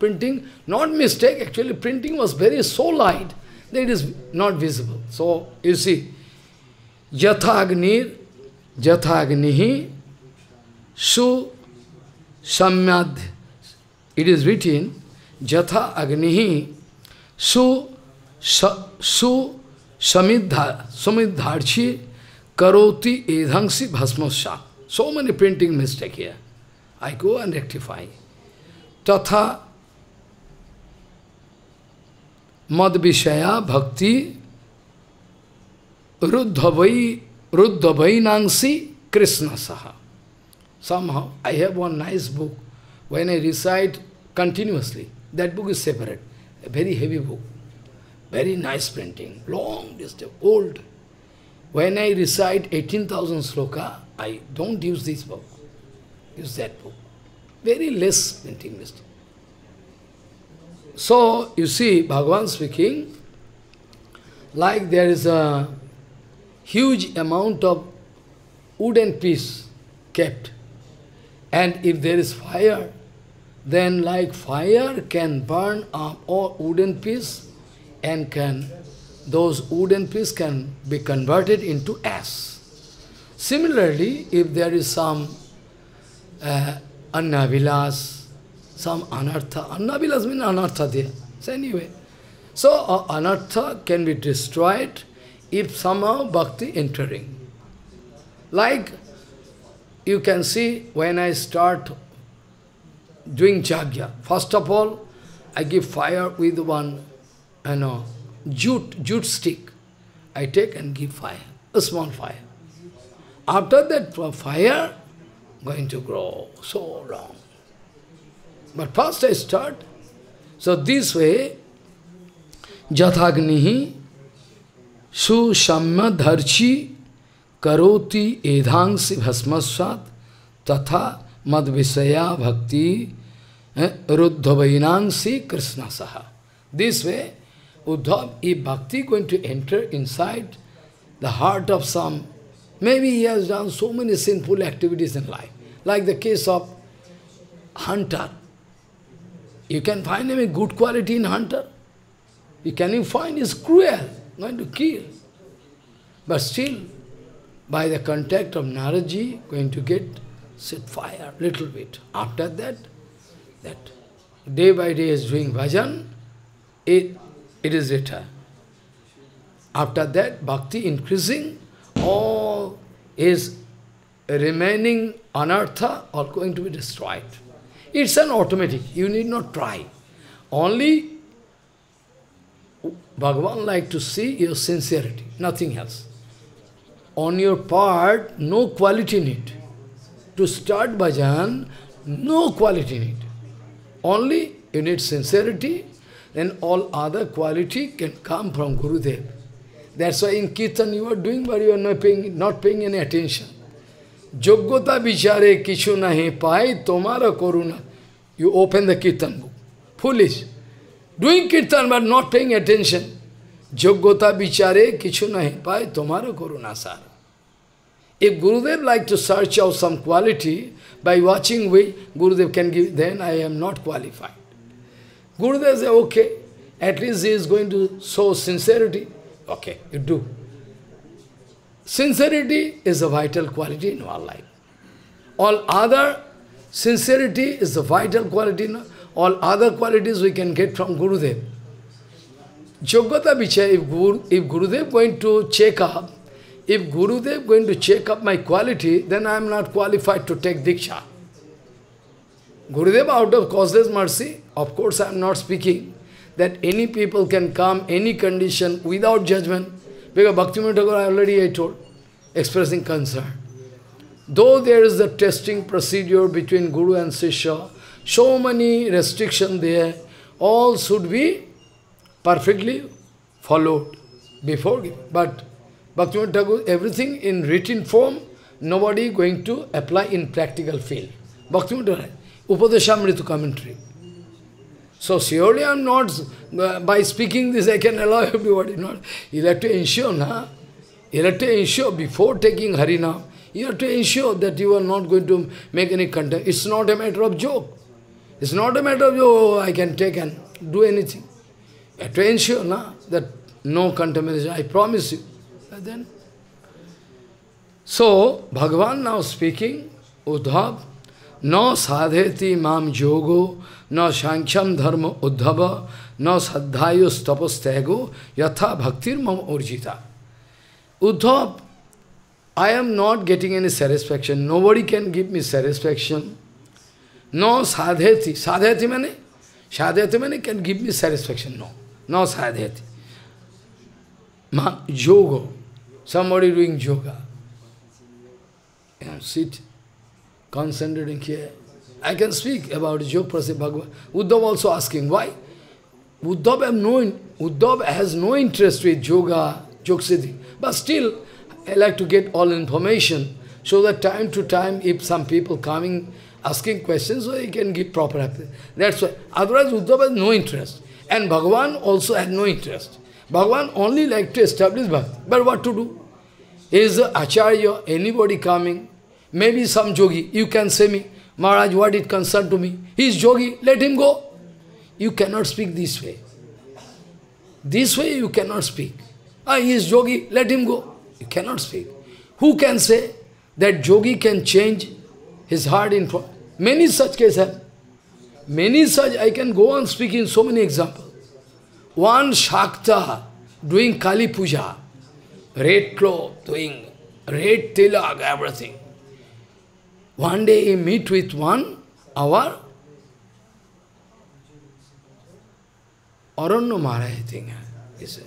Printing, not mistake, actually printing was very so light that it is not visible. So, you see, Yathagnir, Jathagnihi, Su Samyad. It is written, Jatha Agnihi, Su Su Samidha, Samidharchi, Karoti Edhangsi Bhasmasya. So many printing mistake here. I go and rectify. Tatha Mad Vishaya Bhakti Ruddhavai Ruddhavainangsi Krishna Saha. Somehow, I have one nice book. When I recite continuously, that book is separate. A very heavy book. Very nice printing. Long, distance, old. when I recite 18,000 sloka, I don't use this book, use that book. Very less printing mistake. So, you see, Bhagavan speaking, like there is a huge amount of wooden piece kept. And if there is fire, then like fire can burn up all wooden piece and can those wooden piece can be converted into ash. Similarly, if there is some uh, annavilas, some anartha, annavilas means anartha there. So anyway, so uh, anartha can be destroyed if somehow bhakti entering. Like you can see when I start doing jagya, first of all, I give fire with one, you know, jute, jute stick. I take and give fire, a small fire. After that fire, going to grow so long. But first I start. So this way, Jathagnihi Sushamya Dharchi Karoti Edhangsi Bhasmaswat Tatha Madvisaya Bhakti eh, Ruddhavainangsi Krishna Saha. This way, Uddhav, if bhakti going to enter inside the heart of some, maybe he has done so many sinful activities in life, like the case of hunter. You can find him a good quality in hunter. You can you find is cruel, going to kill. But still, by the contact of Naradji, going to get set fire little bit. After that, that day by day is doing bhajan, it it is written. After that, bhakti increasing, all is remaining anartha are going to be destroyed. It's an automatic, you need not try. Only Bhagavan like to see your sincerity, nothing else. On your part, no quality need. To start bhajan, no quality need. Only you need sincerity then all other quality can come from Gurudev. That's why in Kirtan you are doing, but you are not paying, not paying any attention. योग्यता विचारे किसु नहीं पाए तुम्हारा करुणा। You open the kirtan book full is doing kirtan but not paying attention योग्यता विचारे किसु नहीं पाए तुम्हारा करुणा, सार। If Gurudev like to search out some quality by watching way Gurudev can give then I am not qualified Gurudev okay at least is going to show sincerity okay you do Sincerity is a vital quality in our life. All other, sincerity is a vital quality. All other qualities we can get from Gurudev. Yoggata Vichaya, if, Guru, if Gurudev going to check up, if Gurudev going to check up my quality, then I am not qualified to take Diksha. Gurudev out of causeless mercy, of course I am not speaking that any people can come, any condition, without judgment. Because Bhaktivinoda Thakur already I told, expressing concern. Though there is the testing procedure between Guru and Sishya, so many restrictions there, all should be perfectly followed before. But Bhaktivinoda Thakur, everything in written form, nobody going to apply in practical field. Bhaktivinoda Thakur, Upadeshamrita commentary. So surely I am not, uh, by speaking this I can allow everybody, not. You have to ensure, na? You have to ensure before taking Harinam, you have to ensure that you are not going to make any contact. It's not a matter of joke. It's not a matter of, oh, I can take and do anything. You have to ensure na, that no contamination, I promise you. And then, so, Bhagavan now speaking, Uddhav, no sadheti mam yogo, न सांख्यम धर्म उद्धव, न श्रद्धायु तपस्तैगो यथा भक्तिर मम Urjita. Uddhava I am not getting any satisfaction nobody can give me satisfaction न साधेति साधेति मैंने साधेति मैंने can give me satisfaction no न साधेति योग समी डूइंग योगा सिट कॉन्सेंट्रेटिंग किया I can speak about Yoga Prasad Bhagavan. Uddhav also asking, why? Uddhav, no, Uddhav has no interest with yoga, Jogsiddhi. But still, I like to get all information, so that time to time, if some people coming, asking questions, so he can give proper answer. That's why. Otherwise, Uddhava has no interest. And Bhagavan also had no interest. Bhagavan only like to establish bhakti. But what to do? Is Acharya, anybody coming, maybe some yogi, you can say me, Maharaj, what it concern to me? He is yogi, let him go. You cannot speak this way. This way you cannot speak. Ah, he is yogi, let him go. You cannot speak. Who can say that yogi can change his heart in front? Many such cases Many such, I can go on speaking so many examples. One Shakta doing Kali Puja, red cloth, doing red tilak, everything. One day he meet with one, our Aranya Maharaj, I think, he said.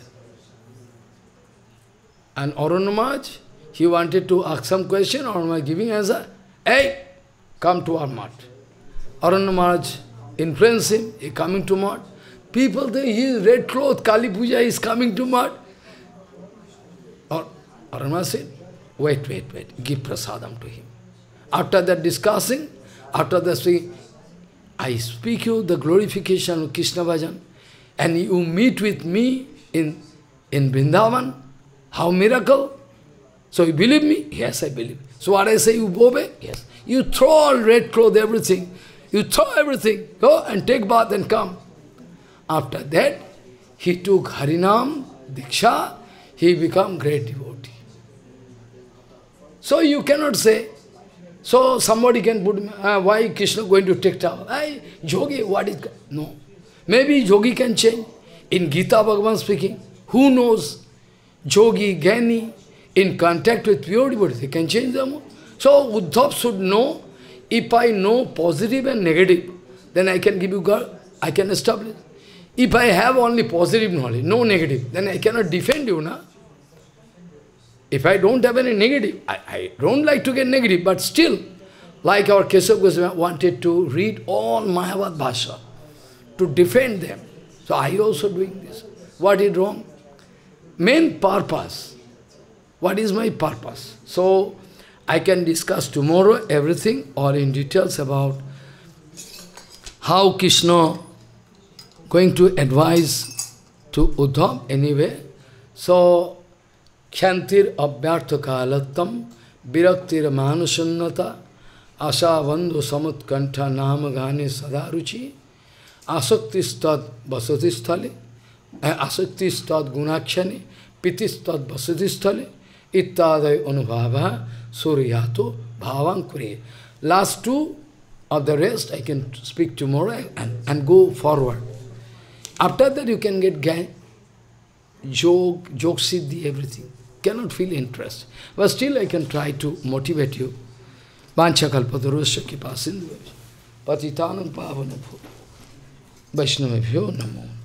And Aranya Maharaj, he wanted to ask some question, Aranya Maharaj giving answer, hey, come to our mat. Aranya Maharaj influence him, he coming to mat. People think he is red cloth, Kali Puja is coming to mat. Or Aranya said, wait, wait, wait, give prasadam to him. After that discussing, after that saying, I speak you the glorification of Krishna Bhajan, and you meet with me in, in Vrindavan, how miracle? So you believe me? Yes, I believe. So what I say, you obey? Yes. You throw all red cloth, everything. You throw everything, go and take bath and come. After that, he took Harinam, Diksha, he become great devotee. So you cannot say, so somebody can put, uh, why Krishna going to take towel? I, yogi, what is, no. Maybe yogi can change. In Gita Bhagavan speaking, who knows? Yogi, Gani, in contact with pure devotees, they can change them. So Uddhav should know, if I know positive and negative, then I can give you God, I can establish. If I have only positive knowledge, no negative, then I cannot defend you, na? If I don't have any negative, I, I don't like to get negative, but still, like our Keshav Goswami wanted to read all Mayavad Bhashya, to defend them. So I also doing this. What is wrong? Main purpose. What is my purpose? So, I can discuss tomorrow everything or in details about how Krishna going to advise to Uddhav anyway. So, Kyantir abhyartha kalattam viraktir manusunnata asha bandhu samutkantha nama gane sadaruchi asakti-stad vasati-sthale asakti-stad gunakshane piti-stad vasati-sthale ittadai anubhava suryato bhavankure. Last two of the rest I can speak tomorrow and, and go forward. After that you can get gang, joke, joke siddhi, everything. Cannot feel interest. But still I can try to motivate you. Vancha kalpatarusya kipa sindhu patitanam pavana Vaishnavabhyo namo